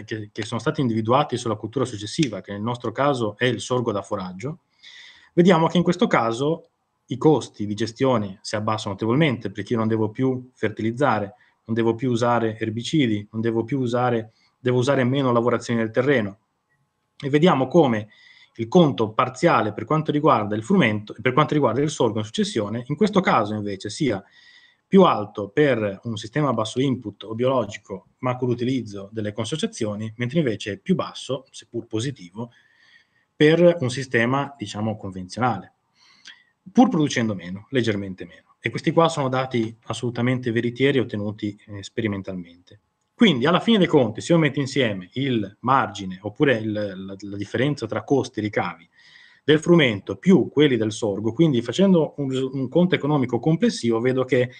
che, che sono stati individuati sulla cultura successiva, che nel nostro caso è il sorgo da foraggio, vediamo che in questo caso i costi di gestione si abbassano notevolmente perché io non devo più fertilizzare, non devo più usare erbicidi, non devo più usare, devo usare meno lavorazioni del terreno. E vediamo come il conto parziale per quanto riguarda il frumento e per quanto riguarda il sorgo in successione, in questo caso invece sia più alto per un sistema a basso input o biologico, ma con l'utilizzo delle consociazioni, mentre invece è più basso, seppur positivo, per un sistema, diciamo, convenzionale, pur producendo meno, leggermente meno. E questi qua sono dati assolutamente veritieri ottenuti eh, sperimentalmente. Quindi alla fine dei conti, se io metto insieme il margine oppure il, la, la, differenza tra costi e ricavi del frumento più quelli del sorgo, quindi facendo un, un conto economico complessivo, vedo che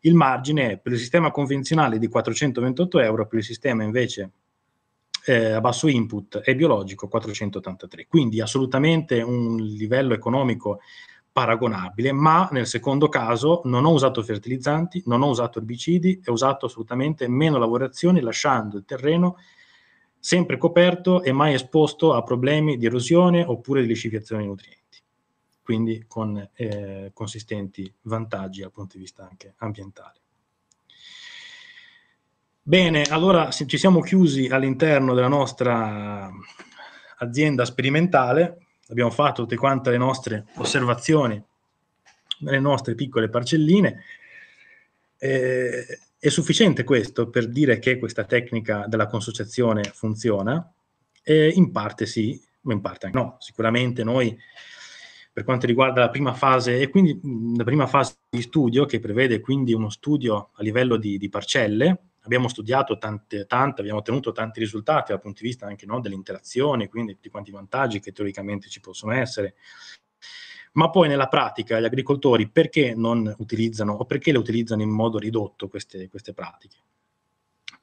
il margine è per il sistema convenzionale di 428 euro, per il sistema invece eh, a basso input e biologico 483. Quindi assolutamente un livello economico paragonabile, ma nel secondo caso non ho usato fertilizzanti, non ho usato erbicidi, ho usato assolutamente meno lavorazioni, lasciando il terreno sempre coperto e mai esposto a problemi di erosione oppure di liscificazione di nutrienti, quindi con eh, consistenti vantaggi dal punto di vista anche ambientale. Bene, allora ci siamo chiusi all'interno della nostra azienda sperimentale abbiamo fatto tutte quante le nostre osservazioni nelle nostre piccole parcelline. Eh, è sufficiente questo per dire che questa tecnica della consociazione funziona? Eh, in parte sì, ma in parte anche no. Sicuramente noi, per quanto riguarda la prima fase, e quindi la prima fase di studio, che prevede quindi uno studio a livello di, di parcelle, abbiamo studiato tante, tante, abbiamo ottenuto tanti risultati dal punto di vista anche no, delle quindi di quanti vantaggi che teoricamente ci possono essere. Ma poi nella pratica gli agricoltori perché non utilizzano o perché le utilizzano in modo ridotto queste, queste pratiche?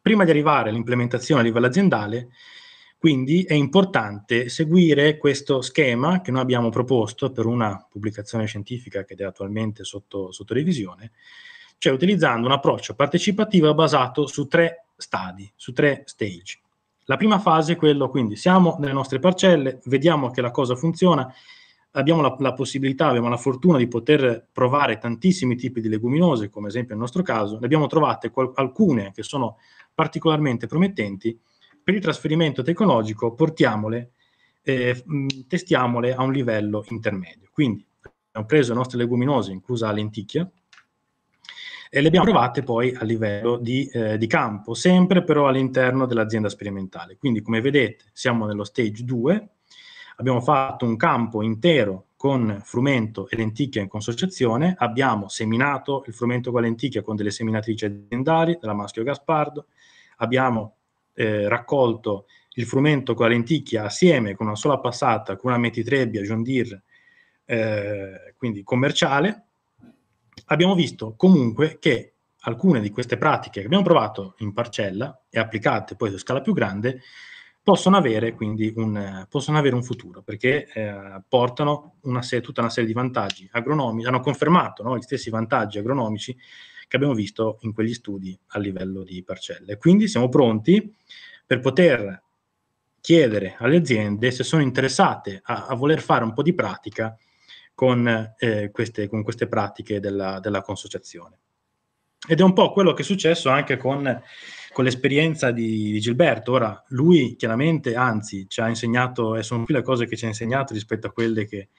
Prima di arrivare all'implementazione a livello aziendale, quindi è importante seguire questo schema che noi abbiamo proposto per una pubblicazione scientifica che è attualmente sotto, sotto revisione, cioè utilizzando un approccio partecipativo basato su tre stadi, su tre stage. La prima fase è quello, quindi siamo nelle nostre parcelle, vediamo che la cosa funziona, abbiamo la, la, possibilità, abbiamo la fortuna di poter provare tantissimi tipi di leguminose, come esempio nel nostro caso, ne abbiamo trovate qual- alcune che sono particolarmente promettenti, per il trasferimento tecnologico portiamole, eh, testiamole a un livello intermedio. Quindi abbiamo preso le nostre leguminose, inclusa la lenticchia, e le abbiamo provate poi a livello di, eh, di campo, sempre però all'interno dell'azienda sperimentale. Quindi come vedete siamo nello stage 2, abbiamo fatto un campo intero con frumento e lenticchia in consociazione, abbiamo seminato il frumento con lenticchia con delle seminatrici aziendali della Maschio Gaspardo, abbiamo eh, raccolto il frumento con la lenticchia assieme con una sola passata con una metitrebbia John Deere, eh, quindi commerciale, abbiamo visto comunque che alcune di queste pratiche che abbiamo provato in parcella e applicate poi su scala più grande possono avere quindi un, possono avere un futuro perché eh, portano una serie, tutta una serie di vantaggi agronomici, hanno confermato no, gli stessi vantaggi agronomici che abbiamo visto in quegli studi a livello di parcelle. Quindi siamo pronti per poter chiedere alle aziende se sono interessate a, a voler fare un po' di pratica con, eh, queste, con queste, pratiche della, della, consociazione. Ed è un po' quello che è successo anche con, con l'esperienza di, di, Gilberto. Ora, lui chiaramente, anzi, ci ha insegnato, e sono più le cose che ci ha insegnato rispetto a quelle che,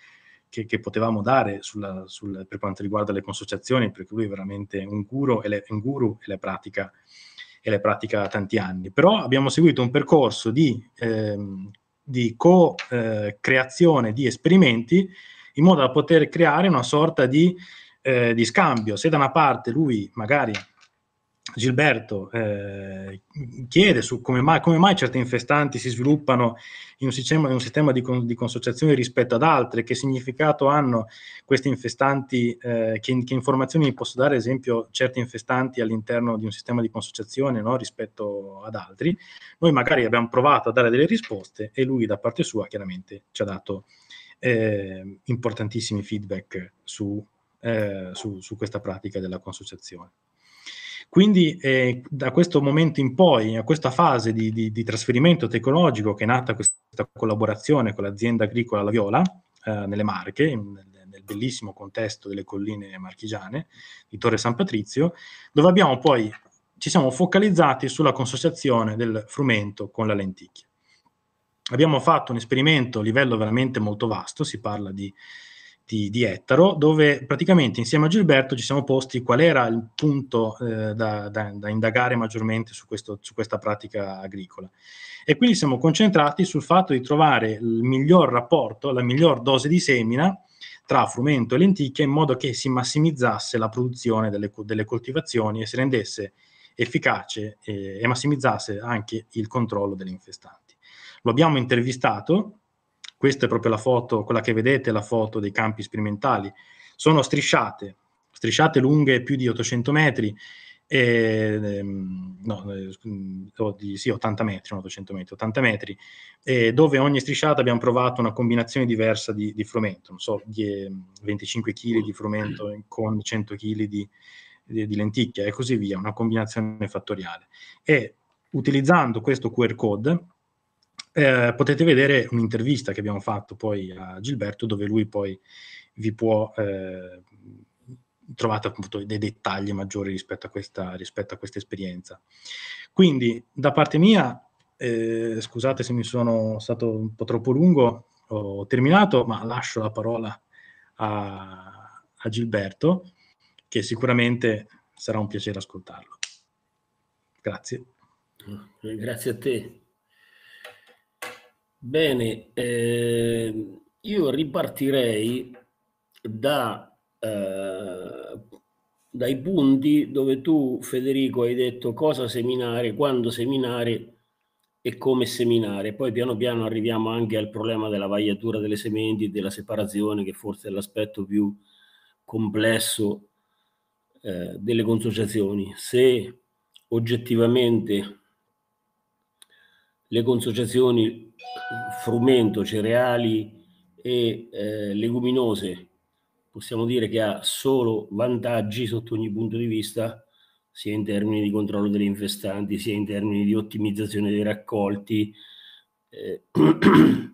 che, che potevamo dare sulla, sul, per quanto riguarda le consociazioni, perché lui è veramente un guru e le, un guru e le pratica e le pratica da tanti anni. Però abbiamo seguito un percorso di, eh, di co-creazione eh, di esperimenti in modo da poter creare una sorta di, eh, di scambio. Se da una parte lui magari Gilberto eh, chiede su come mai, come mai, certe infestanti si sviluppano in un sistema, in un sistema di, con, di, consociazione rispetto ad altre, che significato hanno queste infestanti, eh, che, che, informazioni posso dare, ad esempio, certi infestanti all'interno di un sistema di consociazione no, rispetto ad altri. Noi magari abbiamo provato a dare delle risposte e lui da parte sua chiaramente ci ha dato eh, importantissimi feedback su, eh, su, su questa pratica della consociazione. Quindi eh, da questo momento in poi, a questa fase di, di, di, trasferimento tecnologico che è nata questa collaborazione con l'azienda agricola La Viola eh, nelle Marche, in, nel bellissimo contesto delle colline marchigiane di Torre San Patrizio, dove abbiamo poi ci siamo focalizzati sulla consociazione del frumento con la lenticchia. Abbiamo fatto un esperimento a livello veramente molto vasto, si parla di di, di, Ettaro, dove praticamente insieme a Gilberto ci siamo posti qual era il punto eh, da, da, da, indagare maggiormente su, questo, su, questa pratica agricola. E quindi siamo concentrati sul fatto di trovare il miglior rapporto, la miglior dose di semina tra frumento e lenticchia in modo che si massimizzasse la produzione delle, delle coltivazioni e si rendesse efficace eh, e massimizzasse anche il controllo delle infestanti. Lo abbiamo intervistato questa è proprio la foto, quella che vedete, la foto dei campi sperimentali. Sono strisciate, strisciate lunghe più di 800 metri, e, ehm, no, eh, di, sì, 80 metri, non 800 metri, 80 metri, dove ogni strisciata abbiamo provato una combinazione diversa di, di frumento, non so, di, 25 kg di frumento con 100 kg di, di lenticchia e così via, una combinazione fattoriale. E utilizzando questo QR code eh, potete vedere un'intervista che abbiamo fatto poi a Gilberto dove lui poi vi può eh, trovate appunto dei dettagli maggiori rispetto a questa, rispetto a questa esperienza. Quindi da parte mia, eh, scusate se mi sono stato un po' troppo lungo, ho terminato, ma lascio la parola a, a Gilberto, che sicuramente sarà un piacere ascoltarlo. Grazie. Grazie a te. Bene, eh, io ripartirei da, eh, dai punti dove tu, Federico, hai detto cosa seminare, quando seminare e come seminare. Poi piano piano arriviamo anche al problema della vagliatura delle sementi della separazione, che forse è l'aspetto più complesso eh, delle consociazioni. Se oggettivamente le consociazioni frumento, cereali e eh, leguminose possiamo dire che ha solo vantaggi sotto ogni punto di vista, sia in termini di controllo delle infestanti, sia in termini di ottimizzazione dei raccolti. Eh,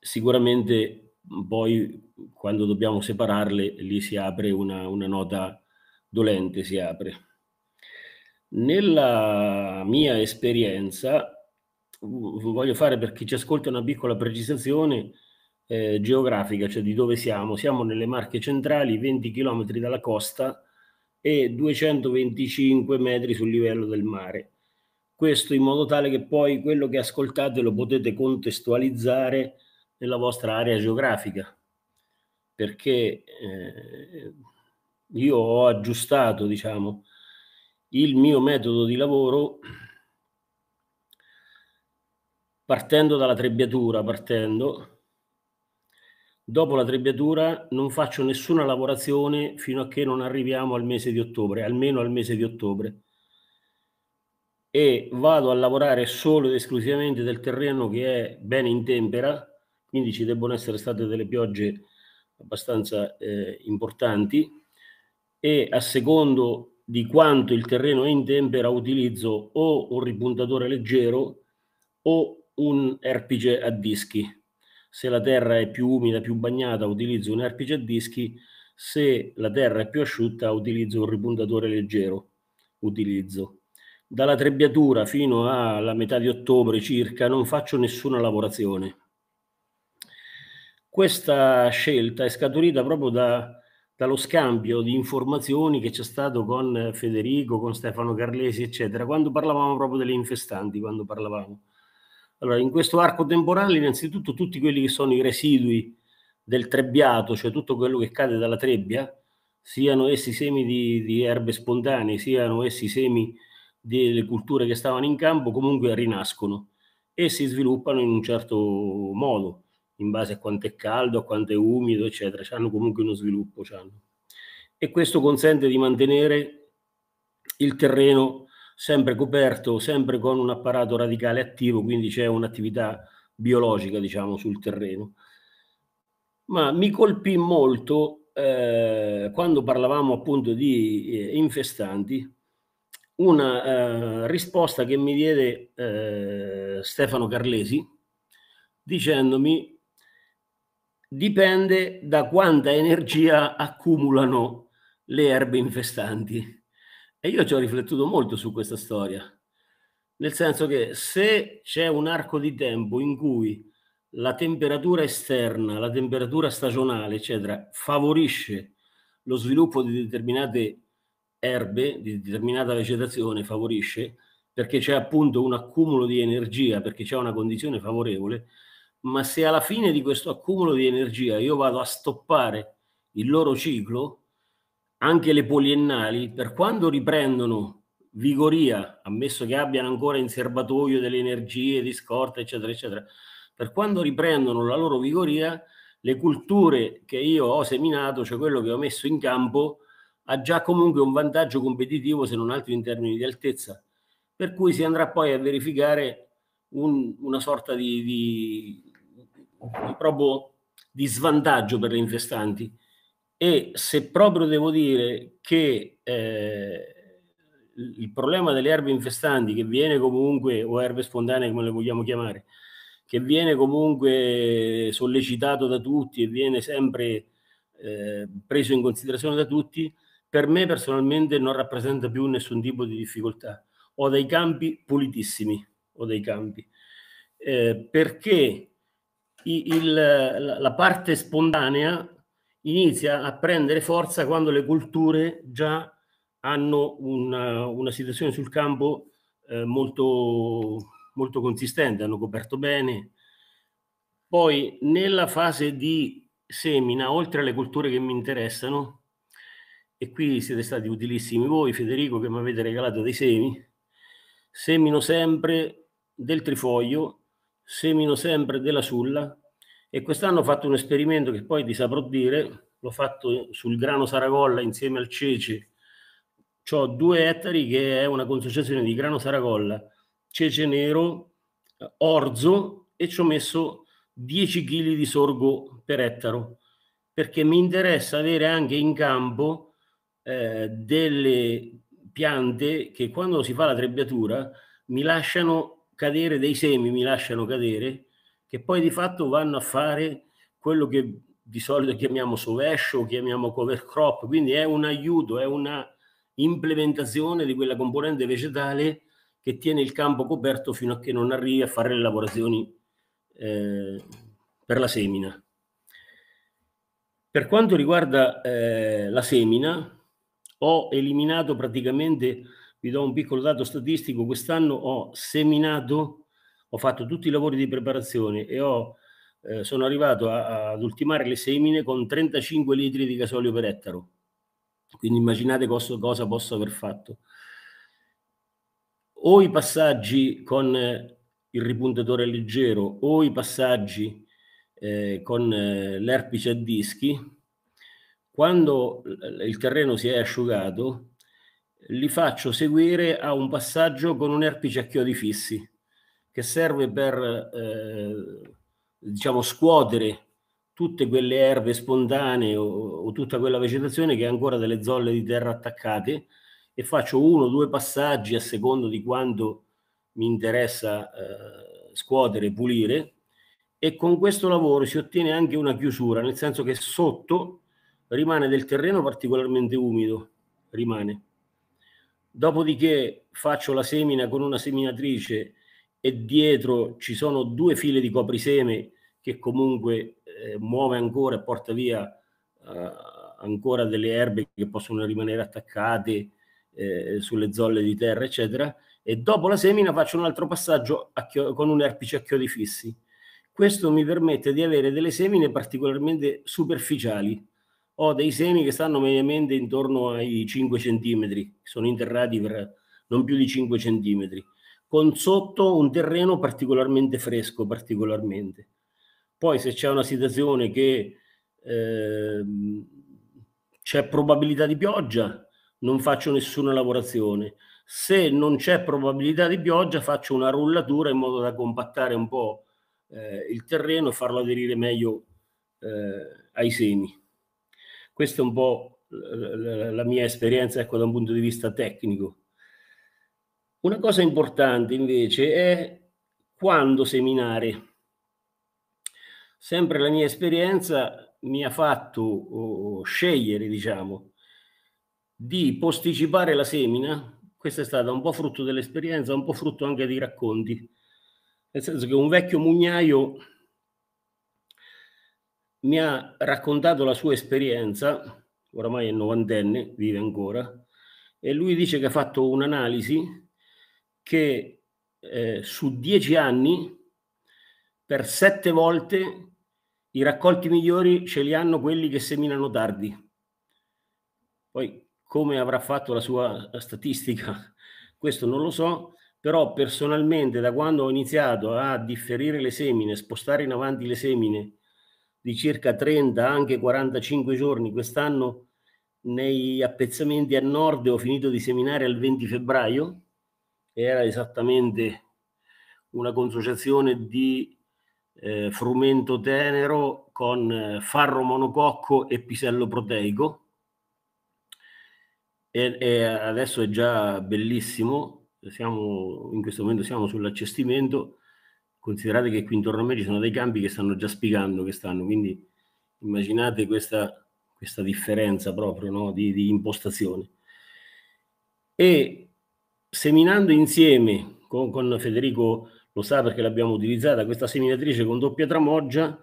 sicuramente poi quando dobbiamo separarle lì si apre una, una nota dolente, si apre. Nella mia esperienza, voglio fare per chi ci ascolta una piccola precisazione eh, geografica, cioè di dove siamo. Siamo nelle Marche Centrali, 20 km dalla costa e 225 metri sul livello del mare. Questo in modo tale che poi quello che ascoltate lo potete contestualizzare nella vostra area geografica, perché eh, io ho aggiustato, diciamo, il mio metodo di lavoro partendo dalla trebbiatura, partendo, dopo la trebbiatura non faccio nessuna lavorazione fino a che non arriviamo al mese di ottobre, almeno al mese di ottobre. E vado a lavorare solo ed esclusivamente del terreno che è bene in tempera, quindi ci debbono essere state delle piogge abbastanza eh, importanti e a secondo di quanto il terreno è in tempera utilizzo o un ripuntatore leggero o un erpice a dischi. Se la terra è più umida, più bagnata, utilizzo un erpice a dischi, se la terra è più asciutta utilizzo un ripuntatore leggero. Utilizzo. Dalla trebbiatura fino alla metà di ottobre circa non faccio nessuna lavorazione. Questa scelta è scaturita proprio da dallo scambio di informazioni che c'è stato con Federico, con Stefano Carlesi, eccetera, quando parlavamo proprio delle infestanti, quando parlavamo. Allora, in questo arco temporale, innanzitutto tutti quelli che sono i residui del trebbiato, cioè tutto quello che cade dalla trebbia, siano essi semi di, di erbe spontanee, siano essi semi delle culture che stavano in campo, comunque rinascono e si sviluppano in un certo modo, in base a quanto è caldo, a quanto è umido, eccetera. Hanno comunque uno sviluppo. C'hanno. E questo consente di mantenere il terreno sempre coperto, sempre con un apparato radicale attivo, quindi c'è un'attività biologica, diciamo, sul terreno. Ma mi colpì molto eh, quando parlavamo appunto di eh, infestanti, una eh, risposta che mi diede eh, Stefano Carlesi dicendomi dipende da quanta energia accumulano le erbe infestanti. E io ci ho riflettuto molto su questa storia, nel senso che se c'è un arco di tempo in cui la temperatura esterna, la temperatura stagionale, eccetera, favorisce lo sviluppo di determinate erbe, di determinata vegetazione, favorisce, perché c'è appunto un accumulo di energia, perché c'è una condizione favorevole, ma se alla fine di questo accumulo di energia io vado a stoppare il loro ciclo, anche le poliennali, per quando riprendono vigoria, ammesso che abbiano ancora in serbatoio delle energie di scorta, eccetera, eccetera, per quando riprendono la loro vigoria, le culture che io ho seminato, cioè quello che ho messo in campo, ha già comunque un vantaggio competitivo, se non altro in termini di altezza. Per cui si andrà poi a verificare un, una sorta di, di, proprio di svantaggio per le infestanti. E se proprio devo dire che eh, il problema delle erbe infestanti, che viene comunque, o erbe spontanee come le vogliamo chiamare, che viene comunque sollecitato da tutti e viene sempre eh, preso in considerazione da tutti, per me personalmente non rappresenta più nessun tipo di difficoltà. Ho dei campi pulitissimi, ho dei campi, eh, perché il, la, parte spontanea inizia a prendere forza quando le culture già hanno una, una situazione sul campo eh, molto molto consistente, hanno coperto bene. Poi nella fase di semina, oltre alle culture che mi interessano, e qui siete stati utilissimi voi, Federico, che mi avete regalato dei semi, semino sempre del trifoglio, semino sempre della sulla e quest'anno ho fatto un esperimento che poi ti saprò dire, l'ho fatto sul grano Saragolla insieme al cece, ho due ettari che è una consociazione di grano Saragolla, cece nero, orzo e ci ho messo 10 kg di sorgo per ettaro perché mi interessa avere anche in campo eh, delle piante che quando si fa la trebbiatura mi lasciano cadere dei semi, mi lasciano cadere, che poi di fatto vanno a fare quello che di solito chiamiamo sovescio, chiamiamo cover crop, quindi è un aiuto, è una implementazione di quella componente vegetale che tiene il campo coperto fino a che non arrivi a fare le lavorazioni eh, per la semina. Per quanto riguarda eh, la semina, ho eliminato praticamente, vi do un piccolo dato statistico, quest'anno ho seminato, ho fatto tutti i lavori di preparazione e ho, eh, sono arrivato a, ad ultimare le semine con 35 litri di gasolio per ettaro. Quindi immaginate cosa, cosa posso aver fatto. O i passaggi con eh, il ripuntatore leggero o i passaggi eh, con eh, l'erpice a dischi, quando il terreno si è asciugato, li faccio seguire a un passaggio con un erpice a chiodi fissi, che serve per eh, diciamo scuotere tutte quelle erbe spontanee o, o, tutta quella vegetazione che ha ancora delle zolle di terra attaccate e faccio uno o due passaggi a secondo di quanto mi interessa eh, scuotere, pulire e con questo lavoro si ottiene anche una chiusura, nel senso che sotto rimane del terreno particolarmente umido, rimane. Dopodiché faccio la semina con una seminatrice e dietro ci sono due file di copriseme che comunque eh, muove ancora e porta via eh, ancora delle erbe che possono rimanere attaccate eh, sulle zolle di terra, eccetera, e dopo la semina faccio un altro passaggio con un erpice a chiodi fissi. Questo mi permette di avere delle semine particolarmente superficiali, ho dei semi che stanno mediamente intorno ai 5 centimetri, sono interrati per non più di 5 centimetri, con sotto un terreno particolarmente fresco, particolarmente. Poi se c'è una situazione che eh, c'è probabilità di pioggia, non faccio nessuna lavorazione. Se non c'è probabilità di pioggia, faccio una rullatura in modo da compattare un po' eh, il terreno e farlo aderire meglio eh, ai semi. Questa è un po' la, mia esperienza ecco, da un punto di vista tecnico. Una cosa importante invece è quando seminare. Sempre la mia esperienza mi ha fatto oh, scegliere, diciamo, di posticipare la semina. Questa è stata un po' frutto dell'esperienza, un po' frutto anche dei racconti. Nel senso che un vecchio mugnaio mi ha raccontato la sua esperienza, oramai è novantenne, vive ancora, e lui dice che ha fatto un'analisi che eh, su dieci anni, per sette volte, i raccolti migliori ce li hanno quelli che seminano tardi. Poi come avrà fatto la sua statistica, questo non lo so, però personalmente da quando ho iniziato a differire le semine, spostare in avanti le semine di circa 30, anche 45 giorni. Quest'anno nei appezzamenti a nord ho finito di seminare il 20 febbraio, era esattamente una consociazione di eh, frumento tenero con eh, farro monococco e pisello proteico. E, e adesso è già bellissimo, siamo, in questo momento siamo sull'accestimento considerate che qui intorno a me ci sono dei campi che stanno già spiegando quest'anno, quindi immaginate questa, questa differenza proprio no? di, di impostazione. E seminando insieme con, con, Federico, lo sa perché l'abbiamo utilizzata, questa seminatrice con doppia tramoggia,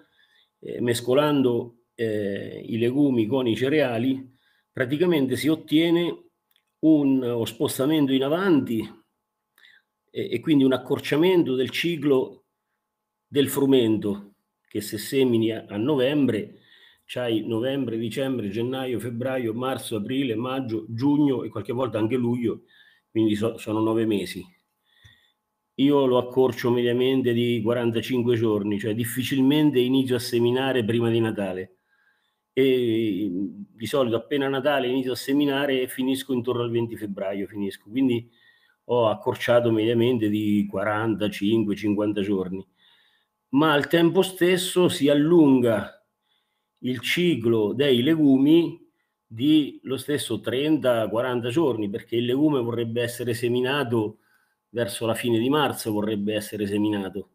eh, mescolando eh, i legumi con i cereali, praticamente si ottiene un spostamento in avanti e quindi un accorciamento del ciclo del frumento che se semini a, novembre c'hai novembre, dicembre, gennaio, febbraio, marzo, aprile, maggio, giugno e qualche volta anche luglio, quindi so, sono nove mesi. Io lo accorcio mediamente di 45 giorni, cioè difficilmente inizio a seminare prima di Natale e di solito appena Natale inizio a seminare e finisco intorno al 20 febbraio, finisco. quindi ho accorciato mediamente di 45-50 giorni ma al tempo stesso si allunga il ciclo dei legumi di lo stesso 30-40 giorni, perché il legume vorrebbe essere seminato verso la fine di marzo, vorrebbe essere seminato.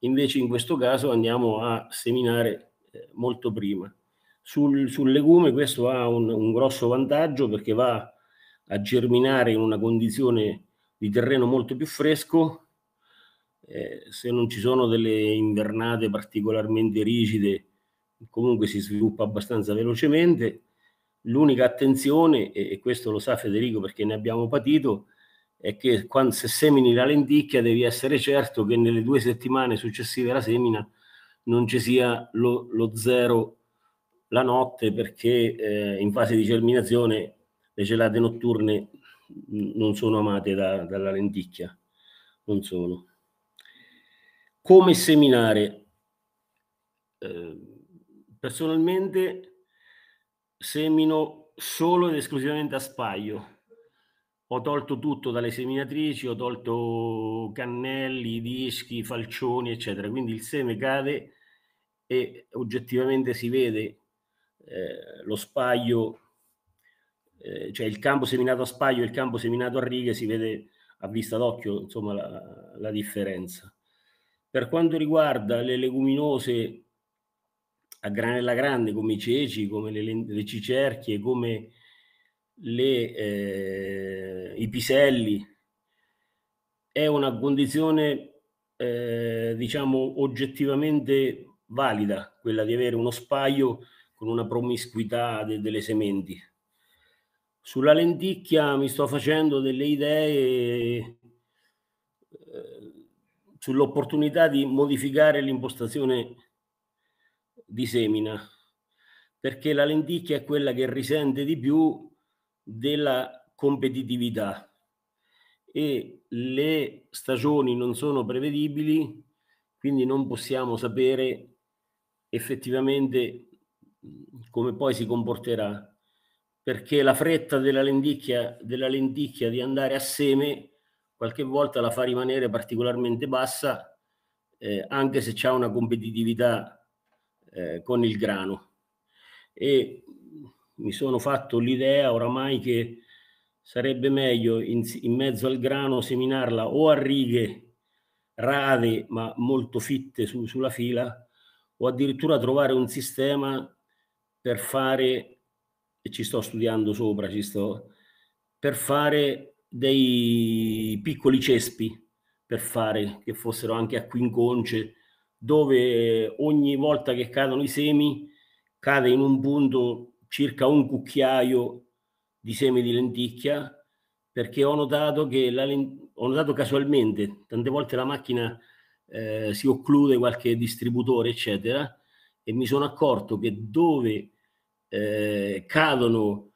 Invece in questo caso andiamo a seminare eh, molto prima. Sul, sul, legume questo ha un, un grosso vantaggio perché va a germinare in una condizione di terreno molto più fresco, eh, se non ci sono delle invernate particolarmente rigide, comunque si sviluppa abbastanza velocemente. L'unica attenzione, e questo lo sa Federico perché ne abbiamo patito, è che quando, se semini la lenticchia devi essere certo che nelle due settimane successive alla semina non ci sia lo, lo zero la notte perché eh, in fase di germinazione le gelate notturne non sono amate da, dalla lenticchia, non sono. Come seminare? Eh, personalmente semino solo ed esclusivamente a spaglio. Ho tolto tutto dalle seminatrici, ho tolto cannelli, dischi, falcioni, eccetera. Quindi il seme cade e oggettivamente si vede eh, lo spaglio, eh, cioè il campo seminato a spaglio e il campo seminato a righe, si vede a vista d'occhio insomma la, la differenza. Per quanto riguarda le leguminose a granella grande come i ceci, come le, le cicerchie, come le, eh, i piselli, è una condizione eh, diciamo oggettivamente valida quella di avere uno spaio con una promiscuità de, delle sementi. Sulla lenticchia mi sto facendo delle idee sull'opportunità di modificare l'impostazione di semina, perché la lenticchia è quella che risente di più della competitività e le stagioni non sono prevedibili, quindi non possiamo sapere effettivamente come poi si comporterà perché la fretta della lenticchia, della lenticchia di andare a seme qualche volta la fa rimanere particolarmente bassa eh, anche se c'è una competitività eh, con il grano. E mi sono fatto l'idea oramai che sarebbe meglio in, in mezzo al grano seminarla o a righe rade ma molto fitte su, sulla fila o addirittura trovare un sistema per fare e ci sto studiando sopra, ci sto, per fare dei piccoli cespi, per fare che fossero anche a quinconce, dove ogni volta che cadono i semi cade in un punto circa un cucchiaio di semi di lenticchia, perché ho notato che la, ho notato casualmente, tante volte la macchina eh, si occlude qualche distributore, eccetera, e mi sono accorto che dove eh, cadono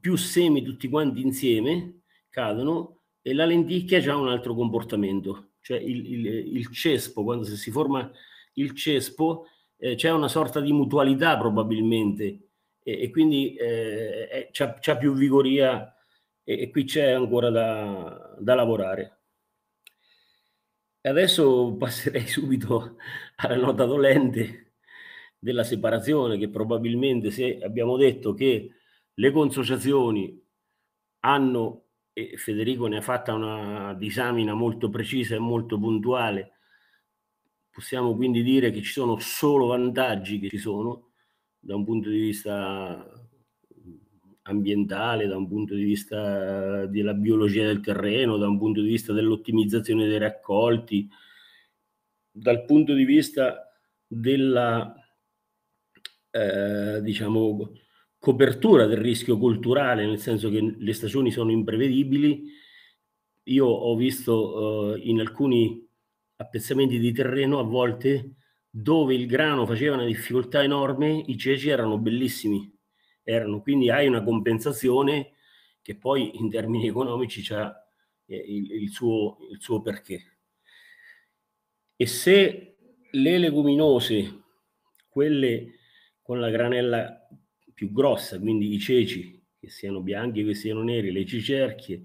più semi tutti quanti insieme, cadono e la lenticchia ha un altro comportamento, cioè il, il, il cespo, quando si forma il cespo eh, c'è una sorta di mutualità probabilmente e, e quindi eh, c'è più vigoria e, e, qui c'è ancora da, da lavorare. Adesso passerei subito alla nota dolente della separazione che probabilmente se abbiamo detto che le consociazioni hanno, e Federico ne ha fatta una disamina molto precisa e molto puntuale, possiamo quindi dire che ci sono solo vantaggi che ci sono da un punto di vista ambientale, da un punto di vista della biologia del terreno, da un punto di vista dell'ottimizzazione dei raccolti, dal punto di vista della eh, diciamo, copertura del rischio culturale, nel senso che le stagioni sono imprevedibili. Io ho visto eh, in alcuni appezzamenti di terreno a volte dove il grano faceva una difficoltà enorme, i ceci erano bellissimi, erano, quindi hai una compensazione che poi in termini economici ha eh, il, il, suo, il suo perché. E se le leguminose, quelle con la granella più grossa, quindi i ceci, che siano bianchi, che siano neri, le cicerchie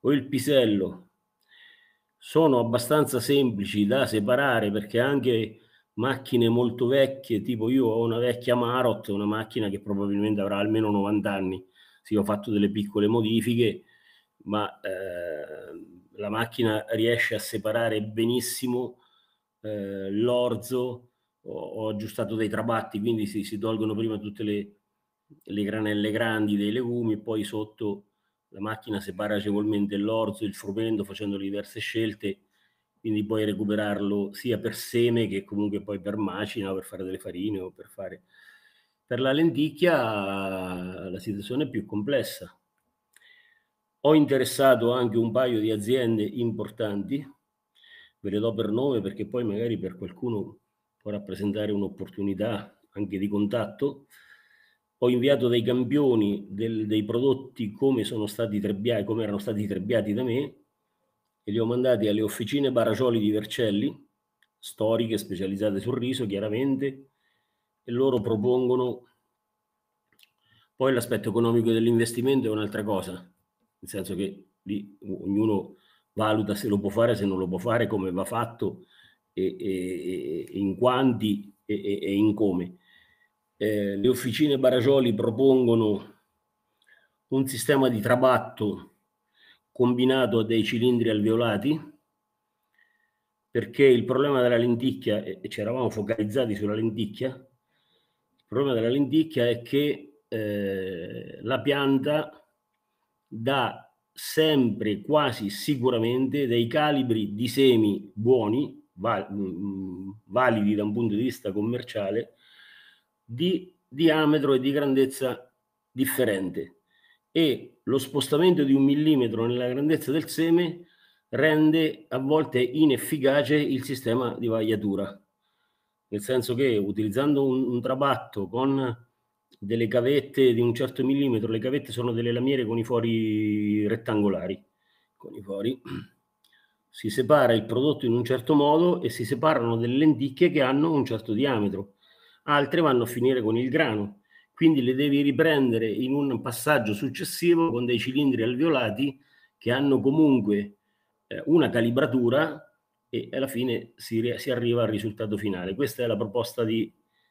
o il pisello, sono abbastanza semplici da separare perché anche macchine molto vecchie, tipo io ho una vecchia Marot, una macchina che probabilmente avrà almeno 90 anni, sì, ho fatto delle piccole modifiche, ma eh, la macchina riesce a separare benissimo eh, l'orzo ho, aggiustato dei trabatti, quindi si, si tolgono prima tutte le, le, granelle grandi dei legumi, poi sotto la macchina separa agevolmente l'orzo, il frumento facendo diverse scelte, quindi puoi recuperarlo sia per seme che comunque poi per macina, per fare delle farine o per fare... Per la lenticchia la situazione è più complessa. Ho interessato anche un paio di aziende importanti, ve le do per nome perché poi magari per qualcuno può rappresentare un'opportunità anche di contatto. Ho inviato dei campioni del, dei prodotti come sono stati trebbiati, come erano stati trebbiati da me e li ho mandati alle officine Baracioli di Vercelli, storiche specializzate sul riso chiaramente, e loro propongono poi l'aspetto economico dell'investimento è un'altra cosa, nel senso che lì ognuno valuta se lo può fare, se non lo può fare, come va fatto e, e, in quanti e, e in come. Eh, le officine Baragioli propongono un sistema di trabatto combinato a dei cilindri alveolati perché il problema della lenticchia, e ci eravamo focalizzati sulla lenticchia, il problema della lenticchia è che eh, la pianta dà sempre, quasi sicuramente, dei calibri di semi buoni Mm, validi da un punto di vista commerciale di diametro e di grandezza differente e lo spostamento di un millimetro nella grandezza del seme rende a volte inefficace il sistema di vagliatura nel senso che utilizzando un, un trabatto con delle cavette di un certo millimetro, le cavette sono delle lamiere con i fori rettangolari, con i fori. Si separa il prodotto in un certo modo e si separano delle lenticchie che hanno un certo diametro. Altre vanno a finire con il grano, quindi le devi riprendere in un passaggio successivo con dei cilindri alveolati che hanno comunque eh, una calibratura e alla fine si, si, arriva al risultato finale. Questa è la proposta di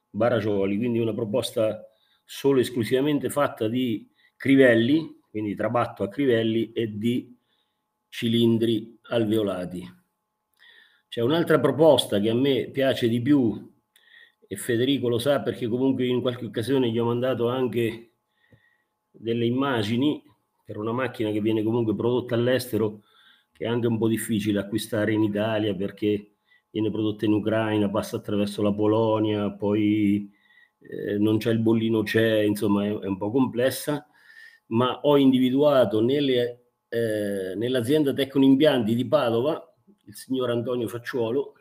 Baragioli, quindi una proposta solo esclusivamente fatta di crivelli, quindi trabatto a crivelli e di cilindri alveolati. C'è un'altra proposta che a me piace di più e Federico lo sa perché comunque in qualche occasione gli ho mandato anche delle immagini per una macchina che viene comunque prodotta all'estero che è anche un po' difficile acquistare in Italia perché viene prodotta in Ucraina, passa attraverso la Polonia, poi eh, non c'è il bollino c'è, insomma è, è, un po' complessa, ma ho individuato nelle, eh, nell'azienda Tecnoimpianti di Padova, il signor Antonio Facciuolo,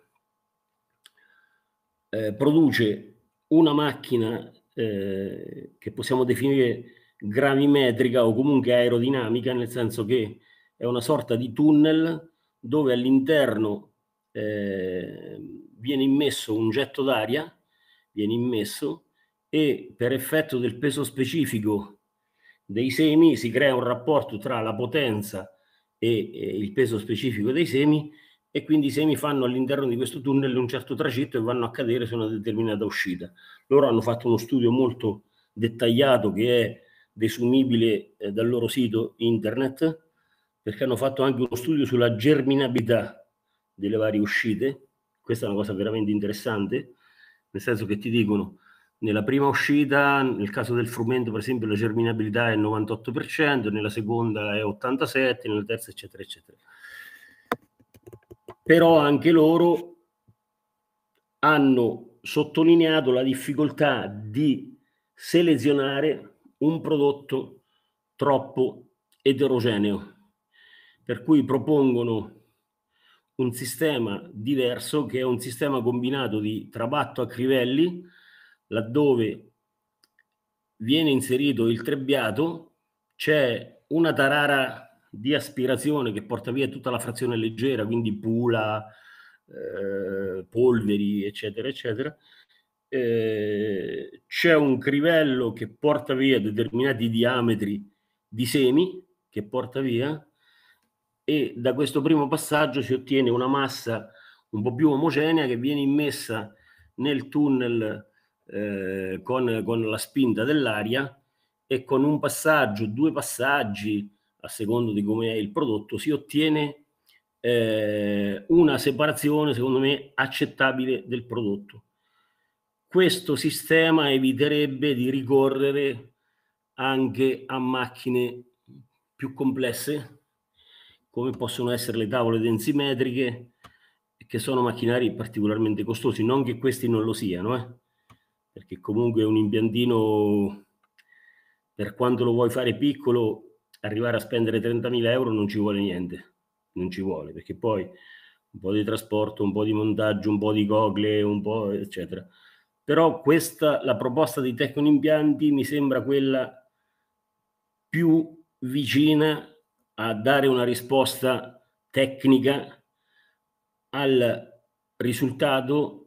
eh, produce una macchina eh, che possiamo definire gravimetrica o comunque aerodinamica, nel senso che è una sorta di tunnel dove all'interno eh, viene immesso un getto d'aria, viene immesso e per effetto del peso specifico dei semi si crea un rapporto tra la potenza e, e il peso specifico dei semi e quindi i semi fanno all'interno di questo tunnel un certo tragitto e vanno a cadere su una determinata uscita. Loro hanno fatto uno studio molto dettagliato che è desumibile eh, dal loro sito internet perché hanno fatto anche uno studio sulla germinabilità delle varie uscite. Questa è una cosa veramente interessante, nel senso che ti dicono nella prima uscita, nel caso del frumento, per esempio, la germinabilità è il 98%, nella seconda è 87%, nella terza, eccetera, eccetera però anche loro hanno sottolineato la difficoltà di selezionare un prodotto troppo eterogeneo, per cui propongono un sistema diverso che è un sistema combinato di trabatto a crivelli, laddove viene inserito il trebbiato, c'è una tarara di aspirazione che porta via tutta la frazione leggera, quindi pula, eh, polveri, eccetera, eccetera. Eh, c'è un crivello che porta via determinati diametri di semi, che porta via, e da questo primo passaggio si ottiene una massa un po' più omogenea che viene immessa nel tunnel eh, con, con la spinta dell'aria e con un passaggio, due passaggi, a secondo di come è il prodotto, si ottiene eh, una separazione, secondo me, accettabile del prodotto. Questo sistema eviterebbe di ricorrere anche a macchine più complesse, come possono essere le tavole densimetriche, che sono macchinari particolarmente costosi, non che questi non lo siano, eh? perché comunque un impiantino, per quanto lo vuoi fare piccolo, arrivare a spendere 30.000 euro non ci vuole niente, non ci vuole, perché poi un po' di trasporto, un po' di montaggio, un po' di cogle, un po' eccetera. Però questa, la proposta di Tecnoimpianti mi sembra quella più vicina a dare una risposta tecnica al risultato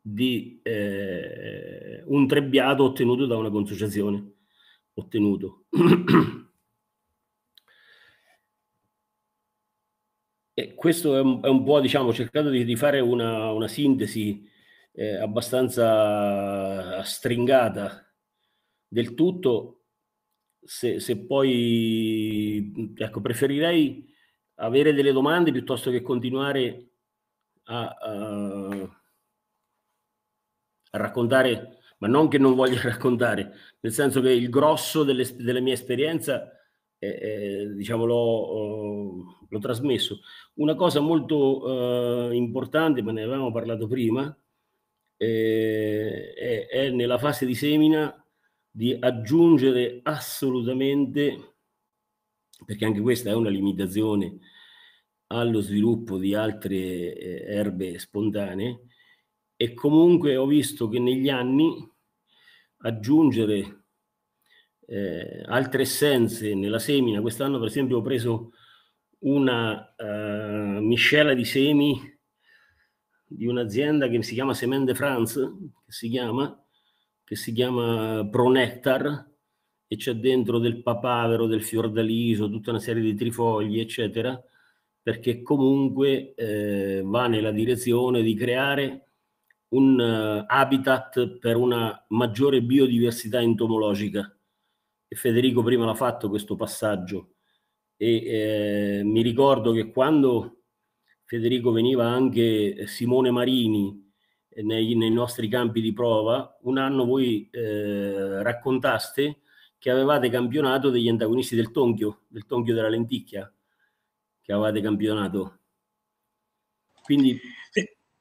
di eh, un trebbiato ottenuto da una consociazione. Ottenuto. E questo è un, è un, po', diciamo, cercato di, di fare una, una sintesi eh, abbastanza stringata del tutto. Se, se poi, ecco, preferirei avere delle domande piuttosto che continuare a, a, a raccontare, ma non che non voglia raccontare, nel senso che il grosso delle, della mia esperienza eh, diciamo, l'ho, l'ho, trasmesso. Una cosa molto eh, importante, ma ne avevamo parlato prima, eh, è, è, nella fase di semina di aggiungere assolutamente, perché anche questa è una limitazione allo sviluppo di altre eh, erbe spontanee, e comunque ho visto che negli anni aggiungere eh, altre essenze nella semina. Quest'anno, per esempio, ho preso una uh, miscela di semi di un'azienda che si chiama Semen de France, che si chiama, che si chiama Pronectar, e c'è dentro del papavero, del fiordaliso, tutta una serie di trifogli, eccetera, perché comunque eh, va nella direzione di creare un uh, habitat per una maggiore biodiversità entomologica. Federico prima l'ha fatto questo passaggio e eh, mi ricordo che quando Federico veniva anche Simone Marini nei, nei nostri campi di prova, un anno voi eh, raccontaste che avevate campionato degli antagonisti del tonchio, del tonchio della lenticchia, che avevate campionato. Quindi,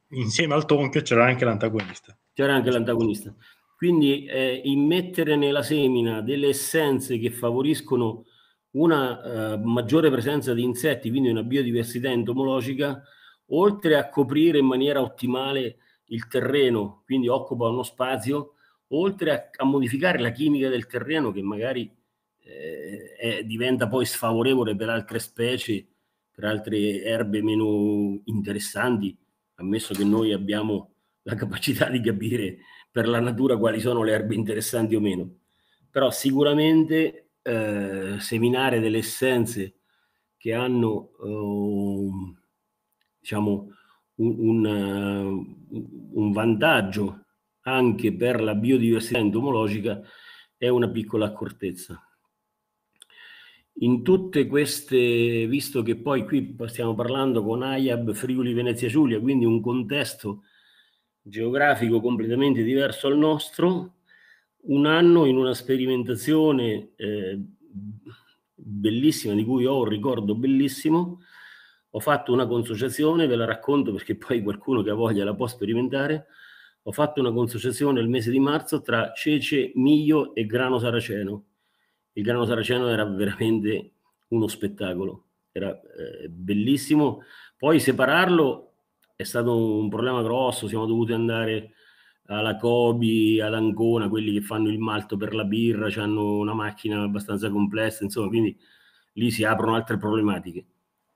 insieme al tonchio c'era anche l'antagonista. C'era anche l'antagonista. Quindi eh, immettere nella semina delle essenze che favoriscono una eh, maggiore presenza di insetti, quindi una biodiversità entomologica, oltre a coprire in maniera ottimale il terreno, quindi occupa uno spazio, oltre a, a modificare la chimica del terreno che magari eh, è, diventa poi sfavorevole per altre specie, per altre erbe meno interessanti, ammesso che noi abbiamo la capacità di capire per la natura quali sono le erbe interessanti o meno. Però sicuramente eh, seminare delle essenze che hanno eh, diciamo un, un, un vantaggio anche per la biodiversità entomologica è una piccola accortezza. In tutte queste, visto che poi qui stiamo parlando con AIAB Friuli Venezia Giulia, quindi un contesto geografico completamente diverso al nostro, un anno in una sperimentazione eh, bellissima, di cui ho un ricordo bellissimo, ho fatto una consociazione, ve la racconto perché poi qualcuno che ha voglia la può sperimentare, ho fatto una consociazione il mese di marzo tra cece, miglio e grano saraceno. Il grano saraceno era veramente uno spettacolo, era eh, bellissimo. Poi separarlo è stato un problema grosso, siamo dovuti andare alla Cobi, ad Ancona, quelli che fanno il malto per la birra, hanno una macchina abbastanza complessa, insomma, quindi lì si aprono altre problematiche.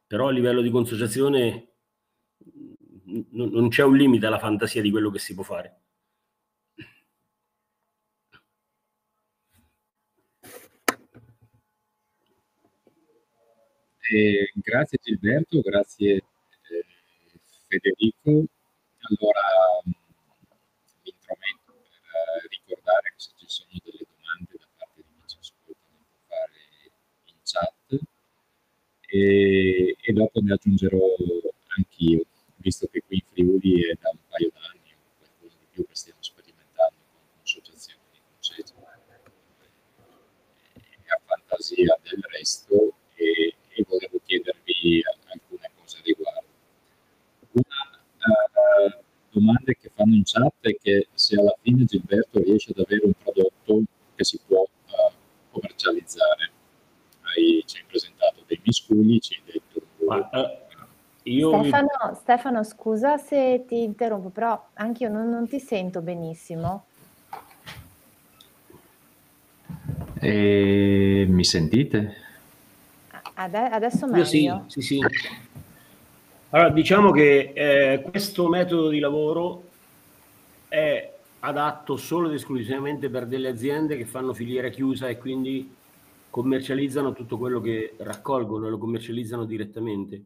Però a livello di consociazione non c'è un limite alla fantasia di quello che si può fare. Eh, grazie Gilberto, grazie Federico. Allora mi intrometto per eh, ricordare che se ci sono delle domande da parte di chi ci ascolta le può fare in chat e, e dopo ne aggiungerò anch'io visto che qui in Friuli è da un paio d'anni o qualcosa di più che stiamo sperimentando con associazioni di concetti e a fantasia del resto e, e volevo chiedervi alcune cose a riguardo. Una uh, domanda che fanno in chat è che se alla fine Gilberto riesce ad avere un prodotto che si può uh, commercializzare. Hai, ci hai presentato dei miscugli, ci hai detto... Uh io Stefano, mi... Stefano, scusa se ti interrompo, però anche io non, non ti sento benissimo. E... Mi sentite? Ade- adesso meglio. Io sì, sì, sì. Allora, diciamo che eh, questo metodo di lavoro è adatto solo ed esclusivamente per delle aziende che fanno filiera chiusa e quindi commercializzano tutto quello che raccolgono e lo commercializzano direttamente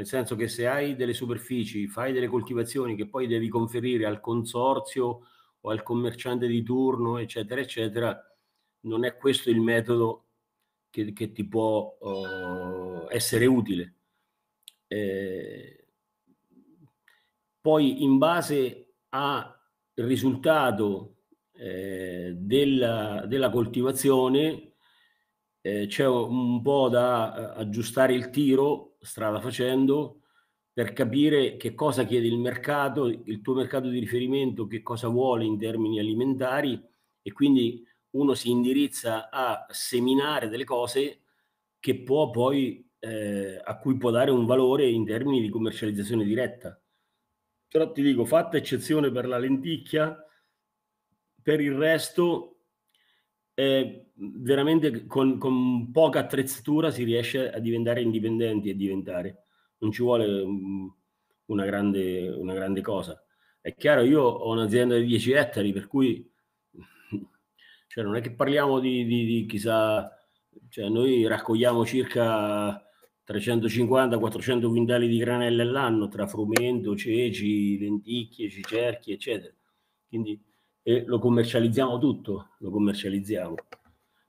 nel senso che se hai delle superfici, fai delle coltivazioni che poi devi conferire al consorzio o al commerciante di turno, eccetera, eccetera, non è questo il metodo che, che ti può uh, essere utile. Eh, poi in base al risultato eh, della, della, coltivazione eh, c'è un po' da eh, aggiustare il tiro strada facendo per capire che cosa chiede il mercato, il tuo mercato di riferimento, che cosa vuole in termini alimentari e quindi uno si indirizza a seminare delle cose che può poi, eh, a cui può dare un valore in termini di commercializzazione diretta. Però ti dico, fatta eccezione per la lenticchia, per il resto eh, veramente con, con, poca attrezzatura si riesce a diventare indipendenti e diventare. Non ci vuole um, una, grande, una grande cosa. È chiaro, io ho un'azienda di 10 ettari, per cui cioè, non è che parliamo di, di, di chissà, cioè, noi raccogliamo circa 350-400 quintali di granelle all'anno tra frumento, ceci, lenticchie, cicerchi, eccetera. Quindi e lo commercializziamo tutto, lo commercializziamo.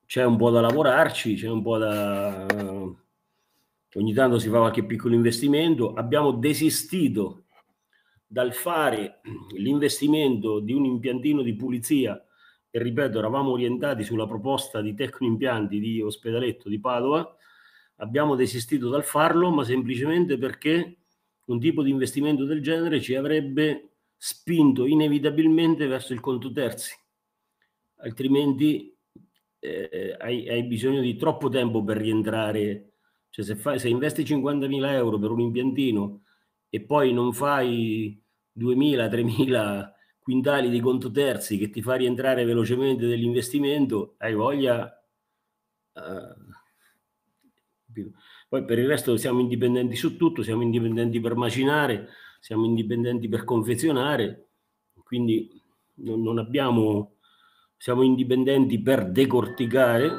C'è un po' da lavorarci, c'è un po' da... ogni tanto si fa qualche piccolo investimento. Abbiamo desistito dal fare l'investimento di un impiantino di pulizia e ripeto, eravamo orientati sulla proposta di Tecnoimpianti di Ospedaletto di Padova, abbiamo desistito dal farlo, ma semplicemente perché un tipo di investimento del genere ci avrebbe spinto inevitabilmente verso il conto terzi, altrimenti eh, hai, hai, bisogno di troppo tempo per rientrare. Cioè se, fai, se investi 50.000 euro per un impiantino e poi non fai 2.000, 3.000 quintali di conto terzi che ti fa rientrare velocemente dell'investimento, hai voglia... Uh, poi per il resto siamo indipendenti su tutto, siamo indipendenti per macinare, siamo indipendenti per confezionare, quindi non, non abbiamo, siamo indipendenti per decorticare,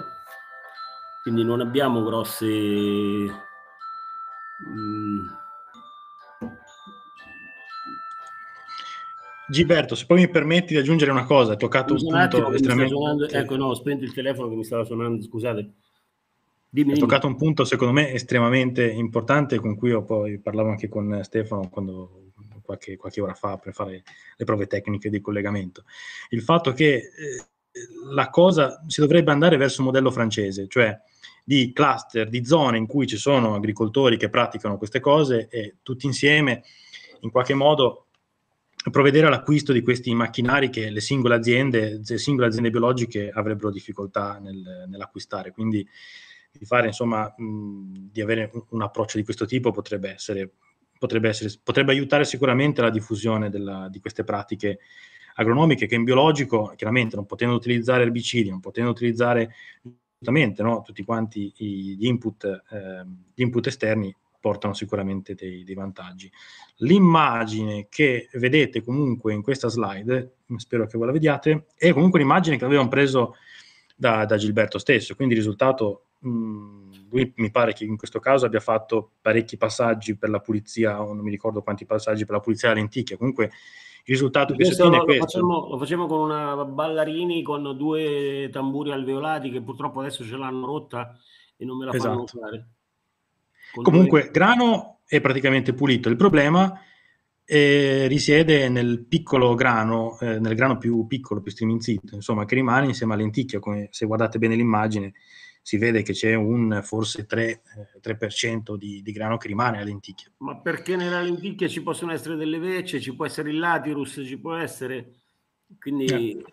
quindi non abbiamo grosse... Mh, Gilberto, se poi mi permetti di aggiungere una cosa, hai toccato Scusa un punto estremamente... Suonando, ecco, no, ho spento il telefono che mi stava suonando, scusate. Dimmi, Hai toccato un punto secondo me estremamente importante con cui io poi parlavo anche con Stefano quando, qualche, qualche ora fa per fare le prove tecniche di collegamento. Il fatto che eh, la cosa si dovrebbe andare verso un modello francese, cioè di cluster, di zone in cui ci sono agricoltori che praticano queste cose e tutti insieme in qualche modo provvedere all'acquisto di questi macchinari che le singole aziende, le singole aziende biologiche avrebbero difficoltà nel, nell'acquistare. Quindi di fare, insomma, mh, di avere un, approccio di questo tipo potrebbe essere, potrebbe, essere, potrebbe aiutare sicuramente la diffusione della, di queste pratiche agronomiche che in biologico, chiaramente non potendo utilizzare erbicidi, non potendo utilizzare assolutamente no, tutti quanti gli input, eh, gli input esterni, portano sicuramente dei, dei, vantaggi. L'immagine che vedete comunque in questa slide, spero che voi la vediate, è comunque un'immagine che avevamo preso da, da Gilberto stesso, quindi il risultato Mm, lui mi pare che in questo caso abbia fatto parecchi passaggi per la pulizia, o non mi ricordo quanti passaggi per la pulizia della lenticchia. Comunque il risultato che si ottiene è questo. Facciamo, lo facciamo con una ballarini con due tamburi alveolati che purtroppo adesso ce l'hanno rotta e non me la esatto. fanno usare. Comunque, due... grano è praticamente pulito. Il problema eh, risiede nel piccolo grano, eh, nel grano più piccolo, più striminzito, insomma, che rimane insieme alla lenticchia, come se guardate bene l'immagine si vede che c'è un forse 3, 3% eh, di, di, grano che rimane a lenticchia. Ma perché nella lenticchia ci possono essere delle vecce, ci può essere il latirus, ci può essere... Quindi, eh.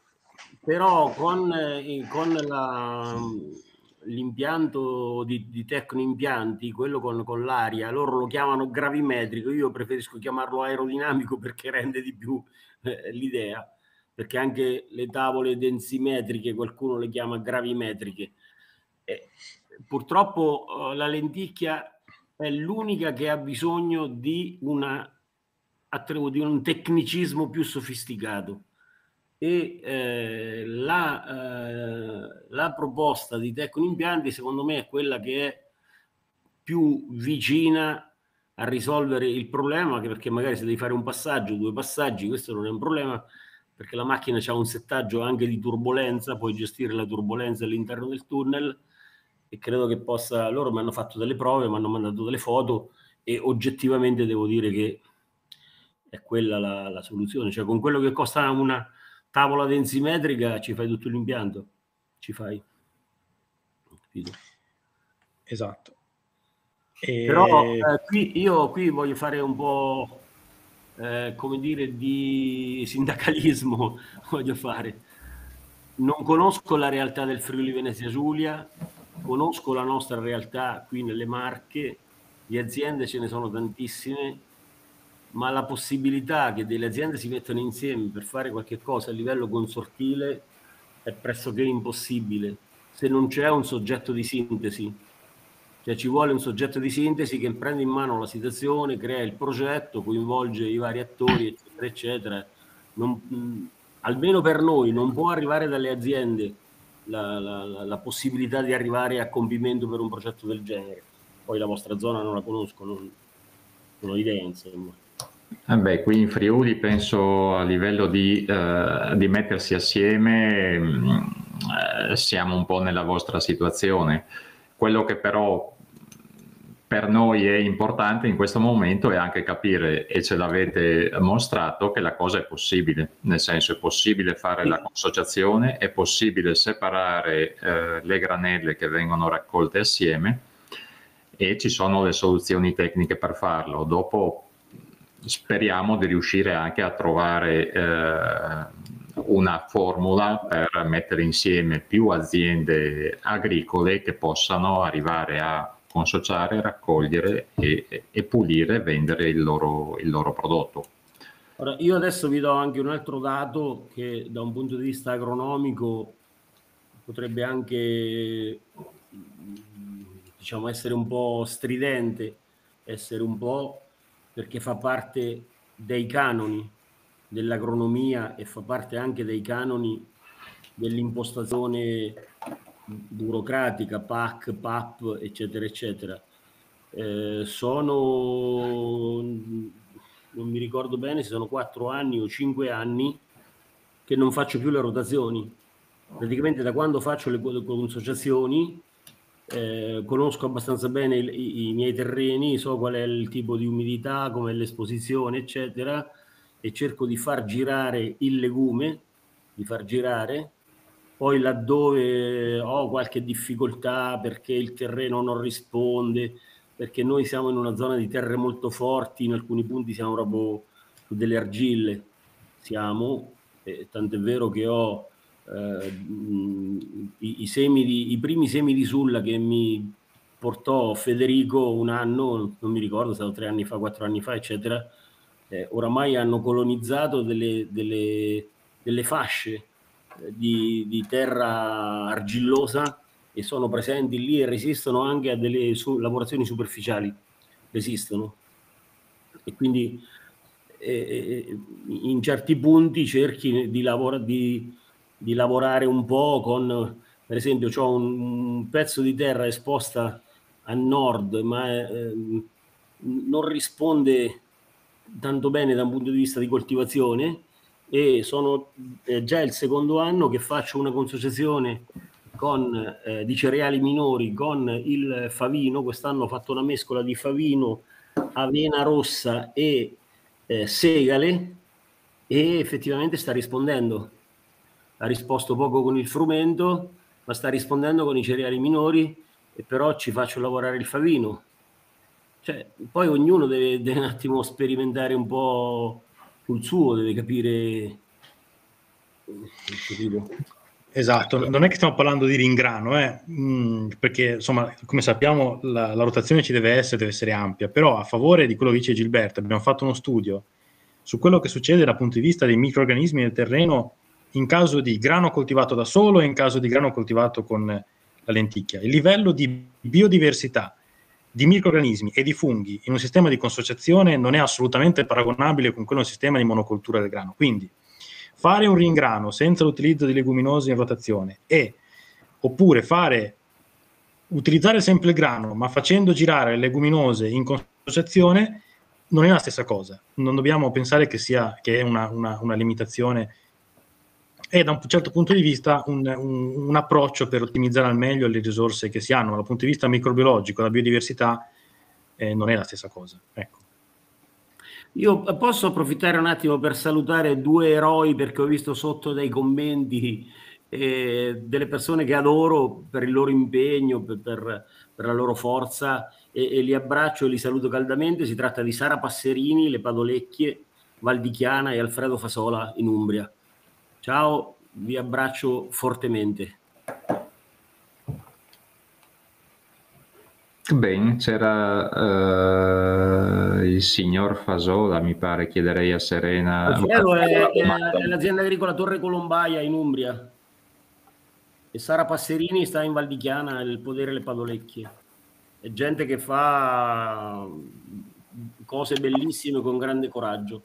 però con, eh, con la, l'impianto di, di tecnoimpianti, quello con, con, l'aria, loro lo chiamano gravimetrico, io preferisco chiamarlo aerodinamico perché rende di più eh, l'idea, perché anche le tavole densimetriche qualcuno le chiama gravimetriche purtroppo eh, la lenticchia è l'unica che ha bisogno di, una, di un tecnicismo più sofisticato. E eh, la, eh, la, proposta di Tecnoimpianti secondo me è quella che è più vicina a risolvere il problema perché magari se devi fare un passaggio, due passaggi, questo non è un problema perché la macchina ha un settaggio anche di turbolenza, puoi gestire la turbolenza all'interno del tunnel e credo che possa, loro mi hanno fatto delle prove, mi hanno mandato delle foto e oggettivamente devo dire che è quella la, la soluzione, cioè con quello che costa una tavola densimetrica ci fai tutto l'impianto, ci fai. Capito? Esatto. E... Però eh, qui, io qui voglio fare un po' eh, come dire di sindacalismo, voglio fare. Non conosco la realtà del Friuli Venezia Giulia, conosco la nostra realtà qui nelle Marche, di aziende ce ne sono tantissime ma la possibilità che delle aziende si mettano insieme per fare qualche cosa a livello consortile è pressoché impossibile se non c'è un soggetto di sintesi. Cioè ci vuole un soggetto di sintesi che prende in mano la situazione, crea il progetto, coinvolge i vari attori, eccetera, eccetera. Non, almeno per noi non può arrivare dalle aziende la, la, la, possibilità di arrivare a compimento per un progetto del genere. Poi la vostra zona non la conosco, non, non ho idea, insomma. Eh beh, qui in Friuli penso a livello di, eh, di mettersi assieme mm, eh, siamo un po' nella vostra situazione. Quello che però per noi è importante in questo momento è anche capire, e ce l'avete mostrato, che la cosa è possibile, nel senso è possibile fare la consociazione, è possibile separare eh, le granelle che vengono raccolte assieme e ci sono le soluzioni tecniche per farlo. Dopo speriamo di riuscire anche a trovare eh, una formula per mettere insieme più aziende agricole che possano arrivare a consociare, raccogliere e, e pulire e vendere il loro, il loro prodotto. Ora, io adesso vi do anche un altro dato che da un punto di vista agronomico potrebbe anche diciamo, essere un po' stridente, essere un po' perché fa parte dei canoni dell'agronomia e fa parte anche dei canoni dell'impostazione burocratica, PAC, PAP, eccetera, eccetera. Eh, sono, non mi ricordo bene se sono quattro anni o cinque anni che non faccio più le rotazioni. Praticamente da quando faccio le consociazioni eh, conosco abbastanza bene i, i, miei terreni, so qual è il tipo di umidità, com'è l'esposizione, eccetera, e cerco di far girare il legume, di far girare poi laddove ho qualche difficoltà perché il terreno non risponde, perché noi siamo in una zona di terre molto forti, in alcuni punti siamo proprio su delle argille, siamo, eh, tant'è vero che ho eh, i, i, di, i primi semi di sulla che mi portò Federico un anno, non mi ricordo, stato tre anni fa, quattro anni fa, eccetera, eh, oramai hanno colonizzato delle, delle, delle fasce di, di terra argillosa e sono presenti lì e resistono anche a delle su, lavorazioni superficiali, resistono. E quindi eh, in certi punti cerchi di, lavora, di, di, lavorare un po' con, per esempio, ho un, un, pezzo di terra esposta a nord, ma eh, non risponde tanto bene da un punto di vista di coltivazione e sono eh, già il secondo anno che faccio una consociazione con, eh, di cereali minori con il favino. Quest'anno ho fatto una mescola di favino, avena rossa e eh, segale e effettivamente sta rispondendo. Ha risposto poco con il frumento, ma sta rispondendo con i cereali minori e però ci faccio lavorare il favino. Cioè, poi ognuno deve, deve un attimo sperimentare un po' sul suo, deve capire... Esatto, non è che stiamo parlando di ringrano, eh? mm, perché insomma, come sappiamo, la, la, rotazione ci deve essere, deve essere ampia, però a favore di quello che dice Gilberto, abbiamo fatto uno studio su quello che succede dal punto di vista dei microorganismi nel terreno in caso di grano coltivato da solo e in caso di grano coltivato con la lenticchia. Il livello di biodiversità di microorganismi e di funghi in un sistema di consociazione non è assolutamente paragonabile con quello sistema di monocoltura del grano. Quindi fare un ringrano senza l'utilizzo di leguminosi in rotazione e oppure fare utilizzare sempre il grano ma facendo girare le leguminose in consociazione non è la stessa cosa. Non dobbiamo pensare che sia che è una, una, una limitazione è da un certo punto di vista un, un, un, approccio per ottimizzare al meglio le risorse che si hanno, dal punto di vista microbiologico, la biodiversità eh, non è la stessa cosa. Ecco. Io posso approfittare un attimo per salutare due eroi perché ho visto sotto dei commenti eh, delle persone che adoro per il loro impegno, per, per, per la loro forza e, e, li abbraccio e li saluto caldamente. Si tratta di Sara Passerini, Le Padolecchie, Valdichiana e Alfredo Fasola in Umbria. Ciao, vi abbraccio fortemente. Bene, c'era uh, il signor Fasola, mi pare, chiederei a Serena. Alfredo è, è, è l'azienda agricola Torre Colombaia in Umbria e Sara Passerini sta in Val di Chiana, il podere Le Padolecchie. È gente che fa cose bellissime con grande coraggio.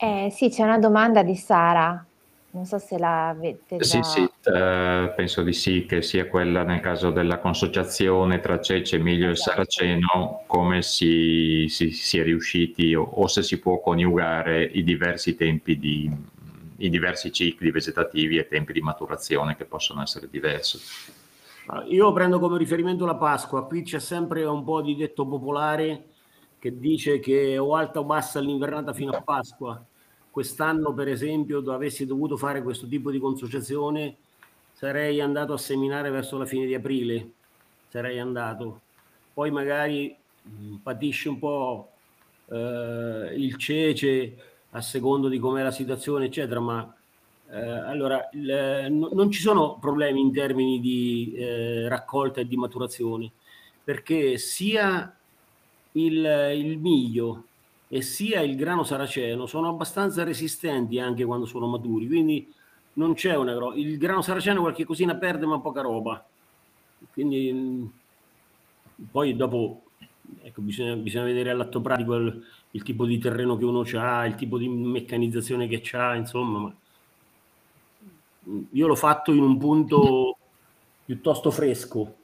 Eh, sì, c'è una domanda di Sara. Non so se l'avete già... Sì, sì, eh, penso di sì, che sia quella nel caso della consociazione tra Cece, Emilio esatto. e Saraceno, come si, si, si è riusciti o, o, se si può coniugare i diversi tempi di, i diversi cicli vegetativi e tempi di maturazione che possono essere diversi. Io prendo come riferimento la Pasqua, qui c'è sempre un po' di detto popolare che dice che o alta o bassa l'invernata fino a Pasqua. Quest'anno per esempio avessi dovuto fare questo tipo di consociazione sarei andato a seminare verso la fine di aprile. Sarei andato. Poi magari mh, patisce un po' eh, il cece a secondo di com'è la situazione eccetera ma eh, allora il, no, non ci sono problemi in termini di eh, raccolta e di maturazione perché sia il, il miglio e sia il grano saraceno sono abbastanza resistenti anche quando sono maturi, quindi non c'è una il grano saraceno qualche cosina perde ma poca roba. Quindi mm, poi dopo ecco, bisogna, bisogna vedere all'atto pratico il, il, tipo di terreno che uno ha, il tipo di meccanizzazione che ha, insomma, ma mm, io l'ho fatto in un punto piuttosto fresco,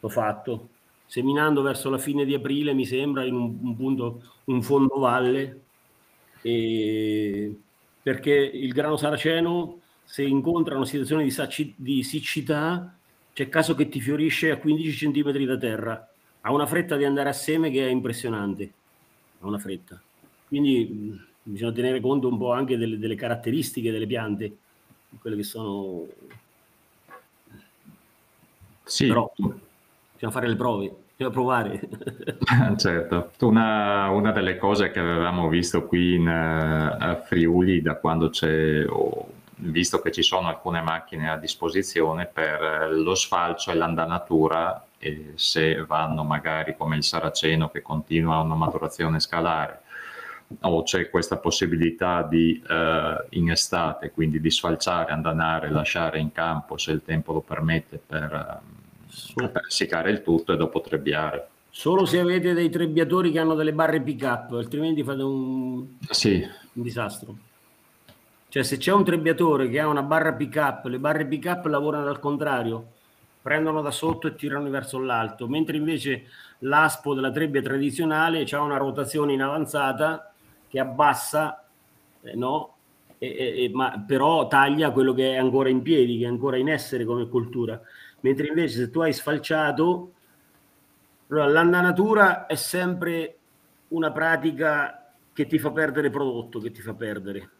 l'ho fatto seminando verso la fine di aprile, mi sembra, in un, un punto, un fondovalle, perché il grano saraceno, se incontra una situazione di, sacci, di siccità, c'è caso che ti fiorisce a 15 cm da terra. Ha una fretta di andare a seme che è impressionante. Ha una fretta. Quindi bisogna tenere conto un po' anche delle, delle caratteristiche delle piante, quelle che sono... Sì. Però, bisogna fare le prove, bisogna provare. certo, una, una, delle cose che avevamo visto qui in, uh, a Friuli da quando c'è, oh, visto che ci sono alcune macchine a disposizione per lo sfalcio e l'andanatura, e se vanno magari come il saraceno che continua una maturazione scalare, o c'è questa possibilità di uh, in estate, quindi di sfalciare, andanare, lasciare in campo se il tempo lo permette per... Uh, per seccare il tutto e dopo trebbiare. Solo se avete dei trebbiatori che hanno delle barre pick up, altrimenti fate un, sì. un disastro. Cioè se c'è un trebbiatore che ha una barra pick up, le barre pick up lavorano al contrario, prendono da sotto e tirano verso l'alto, mentre invece l'aspo della trebbia tradizionale ha una rotazione in avanzata che abbassa, eh, no? E, e, ma però taglia quello che è ancora in piedi, che è ancora in essere come cultura mentre invece se tu hai sfalciato, allora, l'andanatura è sempre una pratica che ti fa perdere prodotto, che ti fa perdere.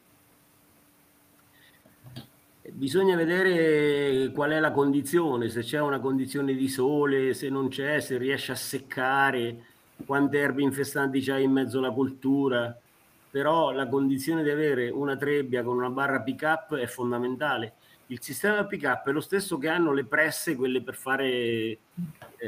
Bisogna vedere qual è la condizione, se c'è una condizione di sole, se non c'è, se riesce a seccare, quante erbe infestanti c'hai in mezzo alla coltura, però la condizione di avere una trebbia con una barra pick up è fondamentale il sistema pick up è lo stesso che hanno le presse, quelle per fare eh,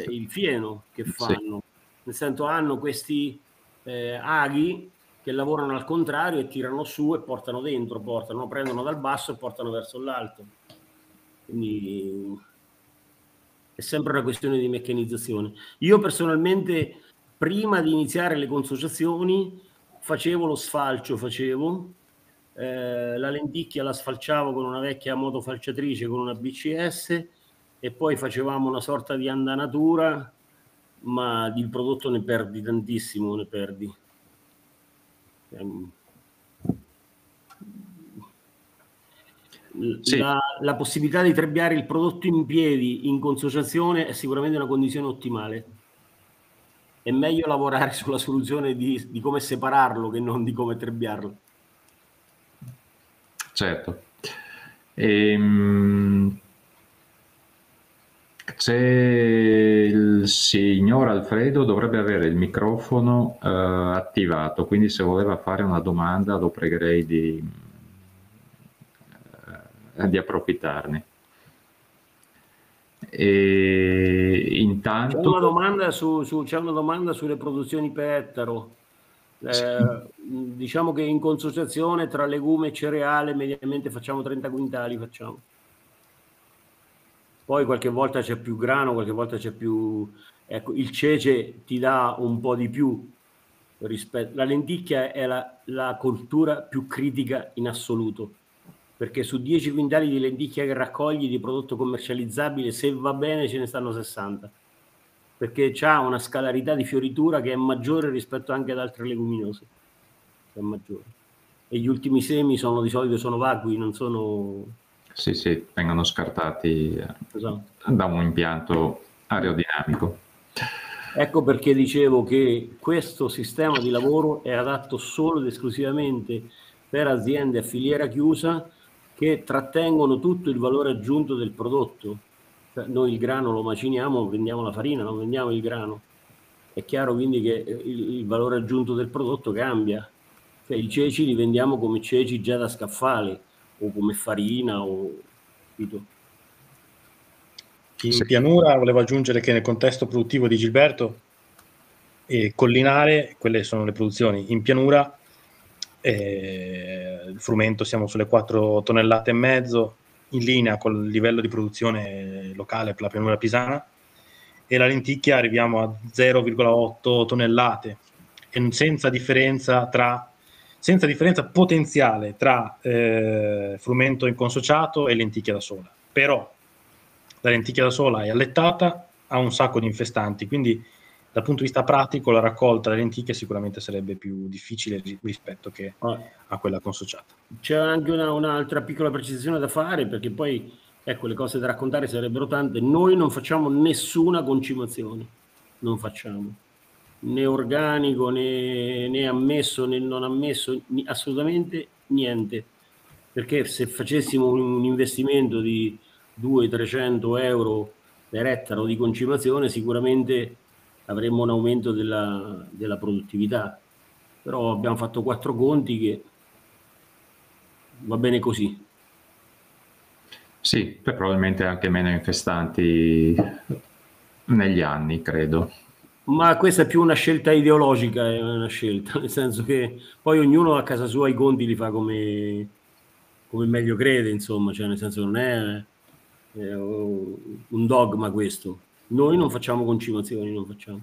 il fieno che fanno. Sì. Nel senso hanno questi eh, aghi che lavorano al contrario e tirano su e portano dentro, portano, prendono dal basso e portano verso l'alto. Quindi è sempre una questione di meccanizzazione. Io personalmente, prima di iniziare le consociazioni, facevo lo sfalcio, facevo, eh, la lenticchia la sfalciavo con una vecchia motofalciatrice con una BCS e poi facevamo una sorta di andanatura, ma il prodotto ne perdi tantissimo, ne perdi. Ehm, sì. La, la, possibilità di trebbiare il prodotto in piedi in consociazione è sicuramente una condizione ottimale. È meglio lavorare sulla soluzione di, di come separarlo che non di come trebbiarlo. Certo. Ehm, c'è il signor Alfredo, dovrebbe avere il microfono eh, attivato, quindi se voleva fare una domanda lo pregherei di, eh, di approfittarne. E in Intanto... C'è una domanda, su, su, c'è una domanda sulle produzioni per ettaro. Eh. Diciamo che in consociazione tra legume e cereale mediamente facciamo 30 quintali. Facciamo. Poi qualche volta c'è più grano, qualche volta c'è più... Ecco, il cece ti dà un po' di più rispetto... La lenticchia è la, la coltura più critica in assoluto perché su 10 quintali di lenticchia che raccogli di prodotto commercializzabile, se va bene ce ne stanno 60, perché ha una scalarità di fioritura che è maggiore rispetto anche ad altre leguminose, è maggiore. E gli ultimi semi sono di solito sono vacui, non sono... Sì, sì, vengono scartati eh, esatto. da un impianto aerodinamico. Ecco perché dicevo che questo sistema di lavoro è adatto solo ed esclusivamente per aziende a filiera chiusa che trattengono tutto il valore aggiunto del prodotto. Cioè, noi il grano lo maciniamo, vendiamo la farina, non vendiamo il grano. È chiaro quindi che il, il valore aggiunto del prodotto cambia. Cioè, I ceci li vendiamo come ceci già da scaffale o come farina o... In pianura volevo aggiungere che nel contesto produttivo di Gilberto e collinare, quelle sono le produzioni in pianura, eh, il frumento siamo sulle 4 tonnellate e mezzo, in linea con il livello di produzione locale per la pianura pisana, e la lenticchia arriviamo a 0,8 tonnellate, senza differenza, tra, senza differenza potenziale tra eh, frumento inconsociato e lenticchia da sola. Però la lenticchia da sola è allettata, ha un sacco di infestanti, quindi dal punto di vista pratico la raccolta delle lenticchie sicuramente sarebbe più difficile rispetto che ah. a quella consociata. C'è anche una, un'altra piccola precisazione da fare perché poi ecco le cose da raccontare sarebbero tante. Noi non facciamo nessuna concimazione, non facciamo né organico né, né ammesso né non ammesso, assolutamente niente. Perché se facessimo un investimento di 200-300 euro per ettaro di concimazione sicuramente avremmo un aumento della, della produttività. Però abbiamo fatto quattro conti che va bene così. Sì, probabilmente anche meno infestanti negli anni, credo. Ma questa è più una scelta ideologica, è una scelta, nel senso che poi ognuno a casa sua i conti li fa come, come meglio crede, insomma, cioè nel senso non è, è un dogma questo. Noi non facciamo concimazioni, non facciamo.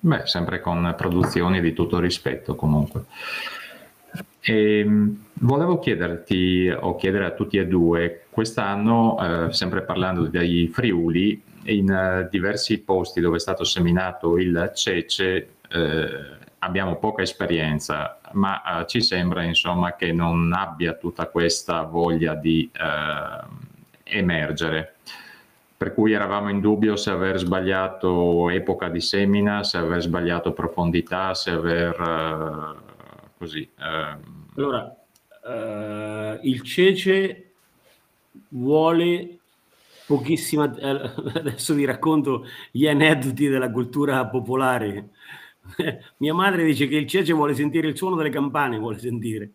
Beh, sempre con produzioni di tutto rispetto comunque. E, ehm, volevo chiederti, o chiedere a tutti e due, quest'anno, eh, sempre parlando dei Friuli, in uh, diversi posti dove è stato seminato il cece, eh, abbiamo poca esperienza, ma uh, ci sembra insomma che non abbia tutta questa voglia di uh, emergere per cui eravamo in dubbio se aver sbagliato epoca di semina, se aver sbagliato profondità, se aver uh, così. Uh... Allora, uh, il cece vuole pochissima. Adesso vi racconto gli aneddoti della cultura popolare. Mia madre dice che il cece vuole sentire il suono delle campane, vuole sentire.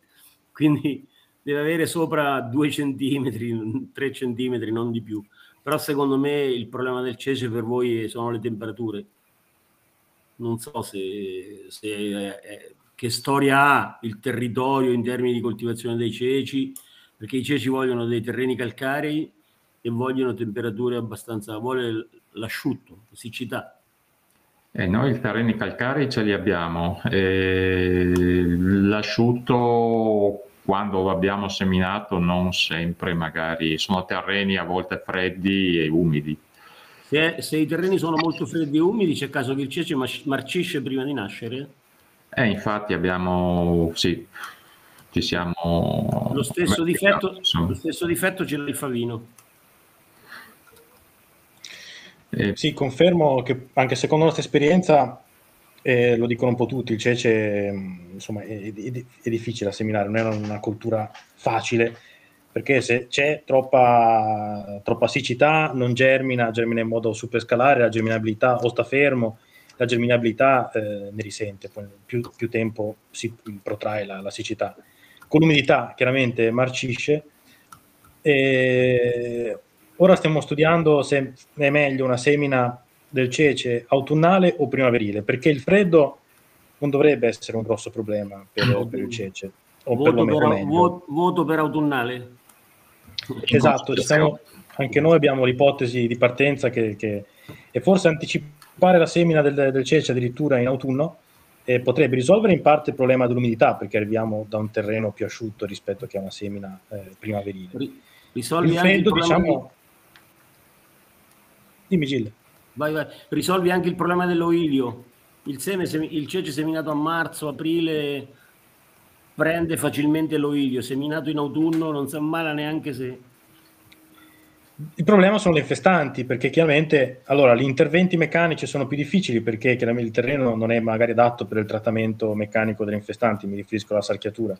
Quindi deve avere sopra due centimetri, tre centimetri, non di più però secondo me il problema del cece per voi sono le temperature. Non so se, se eh, che storia ha il territorio in termini di coltivazione dei ceci, perché i ceci vogliono dei terreni calcarei e vogliono temperature abbastanza, vuole l'asciutto, la siccità. Eh, noi i terreni calcarei ce li abbiamo, eh, l'asciutto quando lo abbiamo seminato non sempre magari sono terreni a volte freddi e umidi. Se, se i terreni sono molto freddi e umidi c'è caso che il cece marcisce prima di nascere? Eh, infatti abbiamo, sì, ci siamo... Lo stesso, difetto, lo stesso difetto ce l'ha il favino. Eh, sì, confermo che anche secondo la nostra esperienza eh, lo dicono un po' tutti, il cece mm, insomma, è, è, è, difficile da seminare, non è una cultura facile, perché se c'è troppa, troppa siccità non germina, germina in modo superscalare, la germinabilità o sta fermo, la germinabilità eh, ne risente, più, più, tempo si protrae la, la siccità. Con l'umidità chiaramente marcisce, e ora stiamo studiando se è meglio una semina del cece autunnale o primaverile, perché il freddo non dovrebbe essere un grosso problema per, per il cece. O voto, per, voto, voto per autunnale? Esatto, stiamo, anche noi abbiamo l'ipotesi di partenza che, che e forse anticipare la semina del, del cece addirittura in autunno eh, potrebbe risolvere in parte il problema dell'umidità perché arriviamo da un terreno più asciutto rispetto che a una semina eh, primaverile. Risolvi il freddo, il diciamo... Di... Dimmi Gilles. Vai, vai. Risolvi anche il problema dell'oilio. Il, seme, il cece seminato a marzo, aprile prende facilmente l'oilio, seminato in autunno non si ammala neanche se il problema sono le infestanti, perché chiaramente allora, gli interventi meccanici sono più difficili perché chiaramente il terreno non è magari adatto per il trattamento meccanico delle infestanti, mi riferisco alla sarchiatura.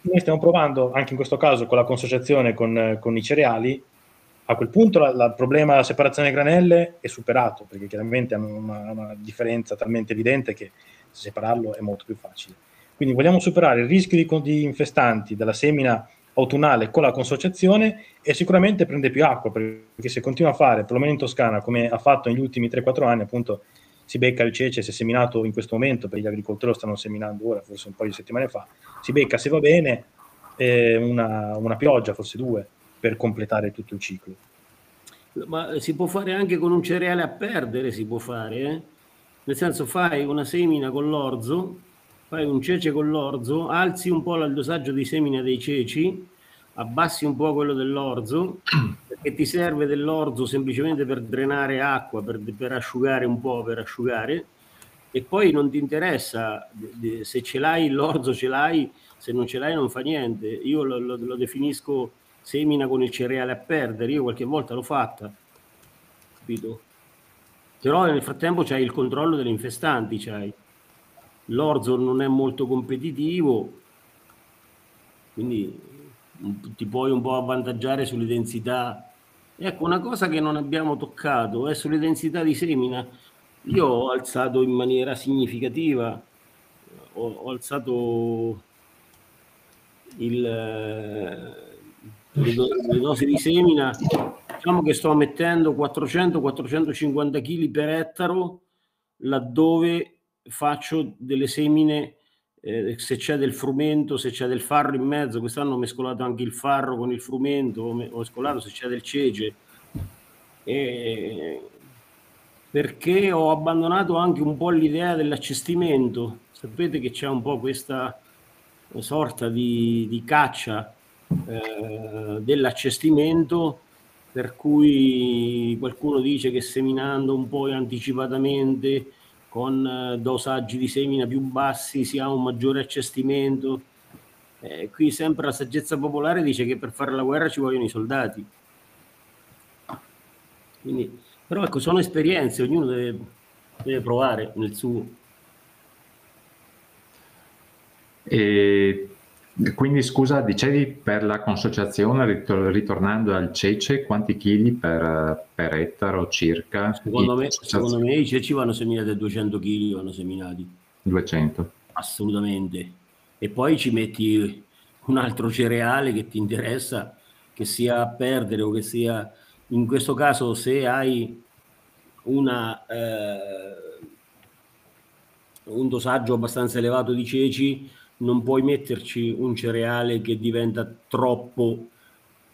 Noi stiamo provando anche in questo caso con la consociazione con, con i cereali. A quel punto il problema della separazione granelle è superato perché chiaramente hanno una, una differenza talmente evidente che separarlo è molto più facile. Quindi vogliamo superare il rischio di, di infestanti della semina autunnale con la consociazione e sicuramente prende più acqua perché se continua a fare, perlomeno in Toscana, come ha fatto negli ultimi 3-4 anni, appunto si becca il cece, si è seminato in questo momento, perché gli agricoltori lo stanno seminando ora, forse un paio di settimane fa, si becca, se va bene, eh, una, una pioggia, forse due, per completare tutto il ciclo. Ma si può fare anche con un cereale a perdere, si può fare, eh? nel senso fai una semina con l'orzo, fai un cece con l'orzo, alzi un po' il dosaggio di semina dei ceci, abbassi un po' quello dell'orzo, perché ti serve dell'orzo semplicemente per drenare acqua, per, per asciugare un po', per asciugare, e poi non ti interessa se ce l'hai l'orzo ce l'hai, se non ce l'hai non fa niente. Io lo, lo, lo definisco semina con il cereale a perdere, io qualche volta l'ho fatta, capito? Però nel frattempo c'hai il controllo delle infestanti, c'hai l'orzo non è molto competitivo, quindi ti puoi un po' avvantaggiare sulle densità. Ecco, una cosa che non abbiamo toccato è sulle densità di semina. Io ho alzato in maniera significativa, ho, ho alzato il, le, dosi di semina. Diciamo che sto mettendo 400-450 kg per ettaro laddove faccio delle semine eh, se c'è del frumento, se c'è del farro in mezzo, quest'anno ho mescolato anche il farro con il frumento, ho mescolato se c'è del cece, e perché ho abbandonato anche un po' l'idea dell'accestimento. Sapete che c'è un po' questa sorta di, di caccia eh, dell'accestimento per cui qualcuno dice che seminando un po' anticipatamente con eh, dosaggi di semina più bassi si ha un maggiore accestimento. Eh, qui sempre la saggezza popolare dice che per fare la guerra ci vogliono i soldati. Quindi, però ecco, sono esperienze, ognuno deve, deve provare nel suo. E quindi scusa, dicevi per la consociazione, ritornando al cece, quanti chili per, per ettaro circa? Secondo me, secondo me, i ceci vanno seminati a 200 kg, vanno seminati. 200? Assolutamente. E poi ci metti un altro cereale che ti interessa, che sia a perdere o che sia, in questo caso se hai una, eh, un dosaggio abbastanza elevato di ceci, non puoi metterci un cereale che diventa troppo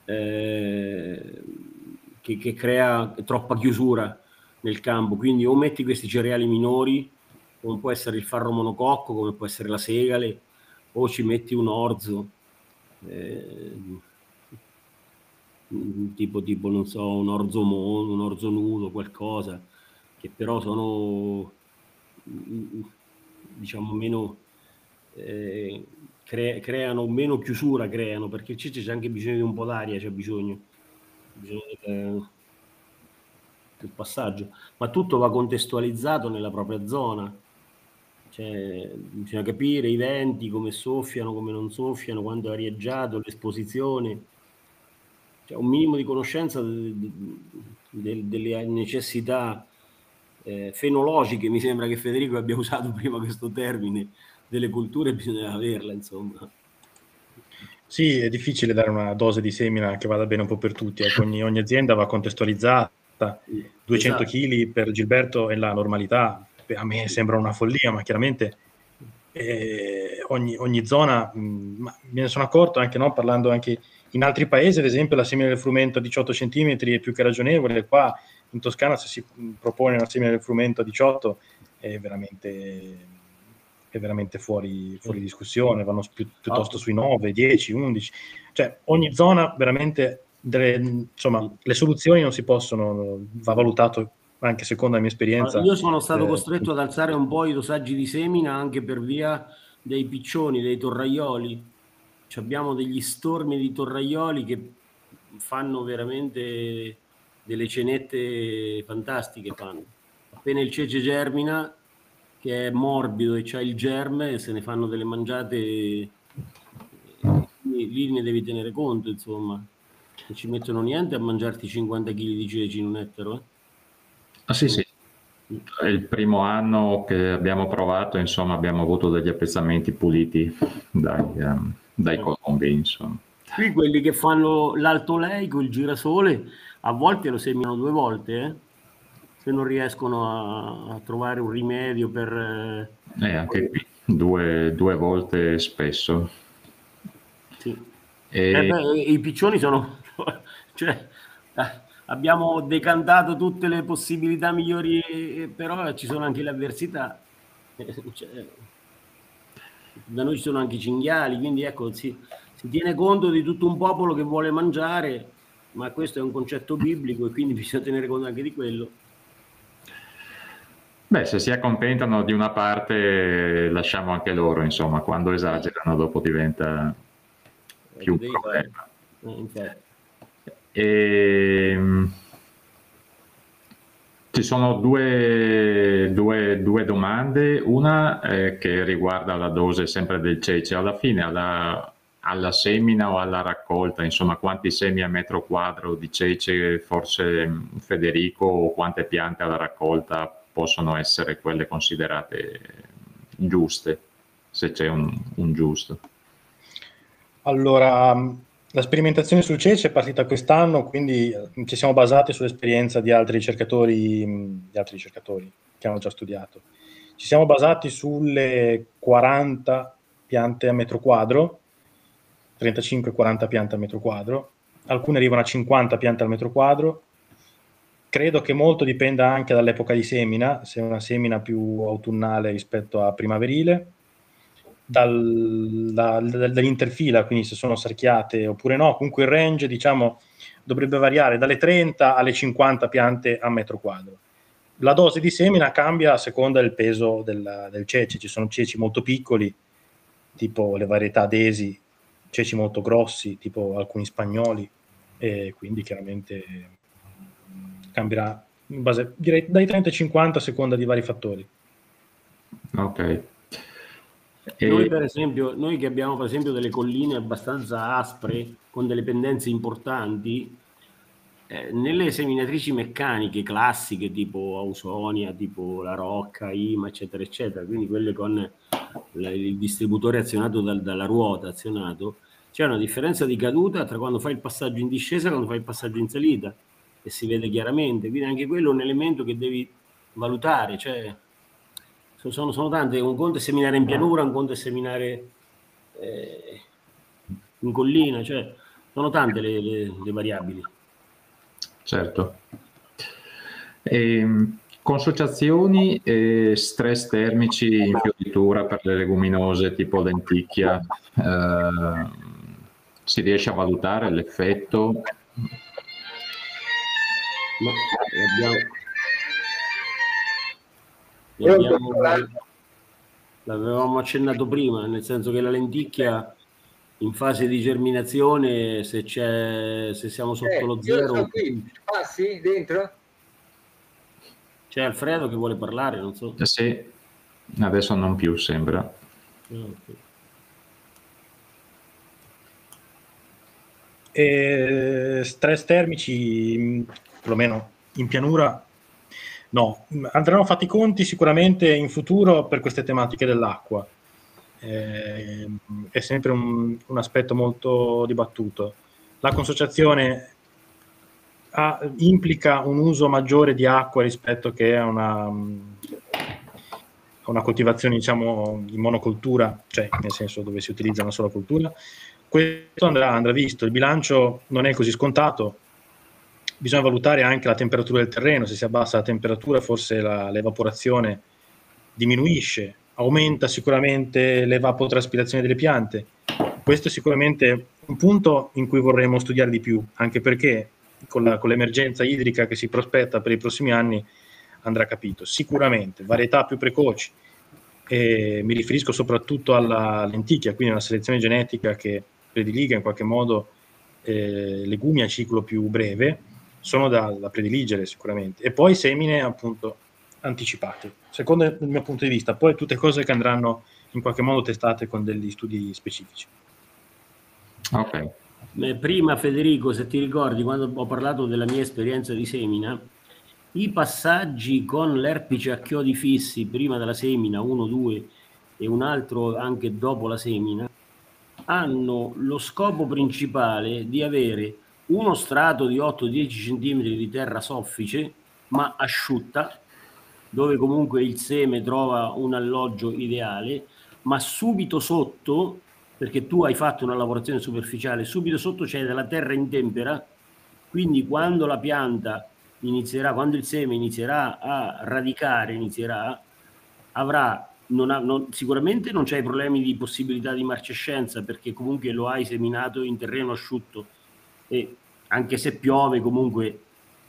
eh, che, che, crea troppa chiusura nel campo. Quindi o metti questi cereali minori come può essere il farro monococco come può essere la segale o ci metti un orzo eh, tipo tipo non so un orzo mono un orzo nudo qualcosa che però sono diciamo meno eh, cre- creano meno chiusura, creano, perché il cece c'è anche bisogno di un po' d'aria, c'è bisogno, bisogno del, del passaggio, ma tutto va contestualizzato nella propria zona. Cioè, bisogna capire i venti, come soffiano, come non soffiano, quando è arieggiato, l'esposizione. Cioè, un minimo di conoscenza de, de, delle necessità eh, fenologiche, mi sembra che Federico abbia usato prima questo termine, delle culture bisogna averla, insomma. Sì, è difficile dare una dose di semina che vada bene un po' per tutti. Ecco, ogni, ogni, azienda va contestualizzata. 200 esatto. kg per Gilberto è la normalità. A me sembra una follia, ma chiaramente eh, ogni, ogni, zona, mh, mm, me ne sono accorto anche no, parlando anche in altri paesi, ad esempio la semina del frumento a 18 cm è più che ragionevole. Qua in Toscana se si propone una semina del frumento a 18 è veramente, è veramente fuori, fuori discussione, vanno più, piuttosto sui 9, 10, 11. Cioè ogni zona veramente, delle, insomma, le soluzioni non si possono, va valutato anche secondo la mia esperienza. Io sono stato eh, costretto ad alzare un po' i dosaggi di semina anche per via dei piccioni, dei torraioli. Ci abbiamo degli stormi di torraioli che fanno veramente delle cenette fantastiche. Fanno. Appena il cece germina, che è morbido e c'ha il germe, se ne fanno delle mangiate, lì ne devi tenere conto, insomma. Non ci mettono niente a mangiarti 50 kg di ceci in un ettaro. Eh? Ah, sì, sì. È il primo anno che abbiamo provato, insomma, abbiamo avuto degli appezzamenti puliti dai, um, dai colombi, insomma. Qui quelli che fanno l'alto leico, il girasole, a volte lo seminano due volte, eh? Se non riescono a, a, trovare un rimedio per... Eh, eh anche qui, due, due volte spesso. Sì. E... Eh beh, I piccioni sono... cioè, eh, abbiamo decantato tutte le possibilità migliori, però ci sono anche le avversità. Cioè, da noi ci sono anche i cinghiali, quindi ecco, si, si tiene conto di tutto un popolo che vuole mangiare, ma questo è un concetto biblico e quindi bisogna tenere conto anche di quello. Beh, se si accontentano di una parte, lasciamo anche loro, insomma, quando esagerano dopo diventa più un problema. Eh, e, ehm, ci sono due, due, due domande, una eh, che riguarda la dose sempre del cece, alla fine alla, alla, semina o alla raccolta, insomma quanti semi a metro quadro di cece forse Federico o quante piante alla raccolta possono essere quelle considerate giuste, se c'è un, un giusto? Allora, la sperimentazione sul cece è partita quest'anno, quindi eh, ci siamo basati sull'esperienza di altri ricercatori, mm, di altri ricercatori che hanno già studiato. Ci siamo basati sulle 40 piante a metro quadro, 35-40 piante a metro quadro, alcune arrivano a 50 piante al metro quadro. Credo che molto dipenda anche dall'epoca di semina, se è una semina più autunnale rispetto a primaverile dal, da, dall'interfila, quindi se sono sarchiate oppure no, comunque il range diciamo dovrebbe variare dalle 30 alle 50 piante a metro quadro. La dose di semina cambia a seconda del peso del, del cece, ci sono ceci molto piccoli, tipo le varietà desi, ceci molto grossi, tipo alcuni spagnoli, e quindi chiaramente cambierà in base, direi dai 30 ai 50 a seconda di vari fattori. Ok. E... Noi, per esempio, noi che abbiamo per esempio delle colline abbastanza aspre, con delle pendenze importanti, eh, nelle seminatrici meccaniche classiche tipo Ausonia, tipo La Rocca, IMA, eccetera, eccetera, quindi quelle con la, il distributore azionato dal, dalla ruota azionato, c'è una differenza di caduta tra quando fai il passaggio in discesa e quando fai il passaggio in salita e si vede chiaramente, quindi anche quello è un elemento che devi valutare, cioè sono, sono tante, un conto è seminare in pianura, un conto è seminare eh, in collina, cioè sono tante le, le, le variabili. Certo. E, ehm, consociazioni e stress termici in fioritura per le leguminose tipo lenticchia, eh, si riesce a valutare l'effetto? No, abbiamo, Abbiamo, l'avevamo accennato prima, nel senso che la lenticchia in fase di germinazione, se, c'è, se siamo sotto eh, lo zero... Passi dentro? C'è Alfredo che vuole parlare, non so. Eh sì, adesso non più sembra. Ah, okay. E stress termici, perlomeno in pianura, No, andranno fatti i conti sicuramente in futuro per queste tematiche dell'acqua. eh, è sempre un, un, aspetto molto dibattuto. La consociazione ha, implica un uso maggiore di acqua rispetto che a una, una coltivazione diciamo in monocoltura, cioè nel senso dove si utilizza una sola cultura. Questo andrà, andrà visto, il bilancio non è così scontato, bisogna valutare anche la temperatura del terreno, se si abbassa la temperatura forse la, l'evaporazione diminuisce, aumenta sicuramente l'evapotraspirazione delle piante. Questo è sicuramente un punto in cui vorremmo studiare di più, anche perché con, la, con l'emergenza idrica che si prospetta per i prossimi anni andrà capito. Sicuramente varietà più precoci, e mi riferisco soprattutto alla lenticchia, quindi una selezione genetica che prediliga in qualche modo eh, legumi a ciclo più breve, sono da, da, prediligere sicuramente. E poi semine appunto anticipate, secondo il mio punto di vista. Poi tutte cose che andranno in qualche modo testate con degli studi specifici. Ok. Prima Federico, se ti ricordi, quando ho parlato della mia esperienza di semina, i passaggi con l'erpice a chiodi fissi prima della semina, uno, due e un altro anche dopo la semina, hanno lo scopo principale di avere uno strato di 8-10 cm di terra soffice ma asciutta, dove comunque il seme trova un alloggio ideale, ma subito sotto, perché tu hai fatto una lavorazione superficiale, subito sotto c'è della terra in tempera, quindi quando la pianta inizierà, quando il seme inizierà a radicare, inizierà, avrà non ha, non, sicuramente non c'hai problemi di possibilità di marcescenza perché comunque lo hai seminato in terreno asciutto e anche se piove comunque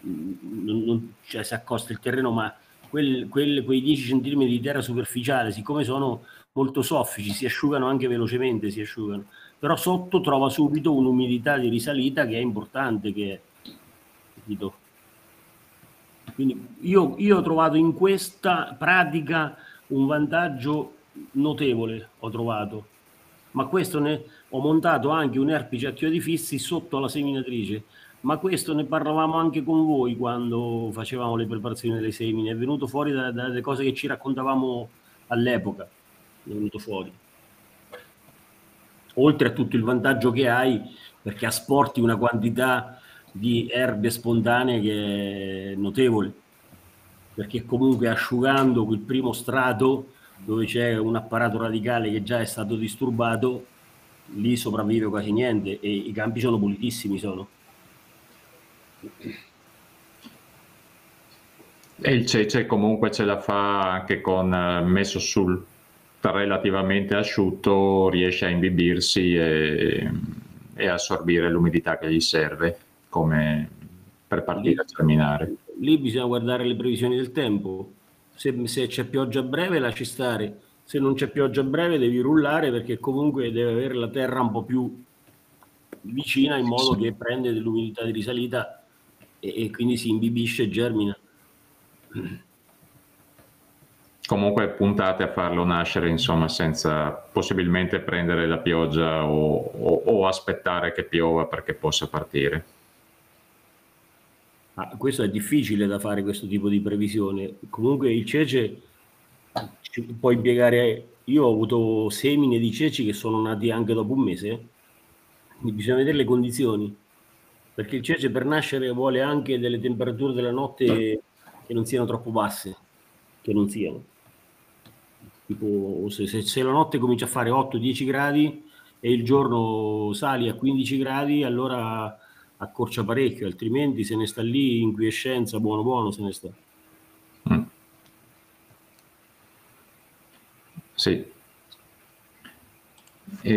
mm, non, non, cioè, si accosta il terreno ma quel, quel, quei 10 cm di terra superficiale siccome sono molto soffici si asciugano anche velocemente si asciugano. Però sotto trova subito un'umidità di risalita che è importante che è, quindi io, io ho trovato in questa pratica un vantaggio notevole ho trovato, ma questo ne ho montato anche un erpice a chiodi fissi sotto la seminatrice, ma questo ne parlavamo anche con voi quando facevamo le preparazioni delle semine, è venuto fuori da, dalle cose che ci raccontavamo all'epoca, è venuto fuori. Oltre a tutto il vantaggio che hai perché asporti una quantità di erbe spontanee che è notevole perché comunque asciugando quel primo strato dove c'è un apparato radicale che già è stato disturbato, lì sopravvive quasi niente e i campi sono pulitissimi sono. E il cece comunque ce la fa anche con eh, messo sul relativamente asciutto, riesce a imbibirsi e, e assorbire l'umidità che gli serve come per partire a terminare lì bisogna guardare le previsioni del tempo. Se, se c'è pioggia breve lasci stare, se non c'è pioggia breve devi rullare perché comunque deve avere la terra un po' più vicina in modo che prende dell'umidità di risalita e, e quindi si imbibisce e germina. Comunque puntate a farlo nascere insomma senza possibilmente prendere la pioggia o, o, o aspettare che piova perché possa partire. Ah, questo è difficile da fare questo tipo di previsione. Comunque il cece ci puoi impiegare. Io ho avuto semine di ceci che sono nati anche dopo un mese, quindi bisogna vedere le condizioni, perché il cece per nascere vuole anche delle temperature della notte che non siano troppo basse, che non siano. Tipo, se, se, se la notte comincia a fare 8-10 gradi e il giorno sali a 15 gradi, allora accorcia parecchio, altrimenti se ne sta lì in quiescenza, buono buono se ne sta. Mm. Sì. E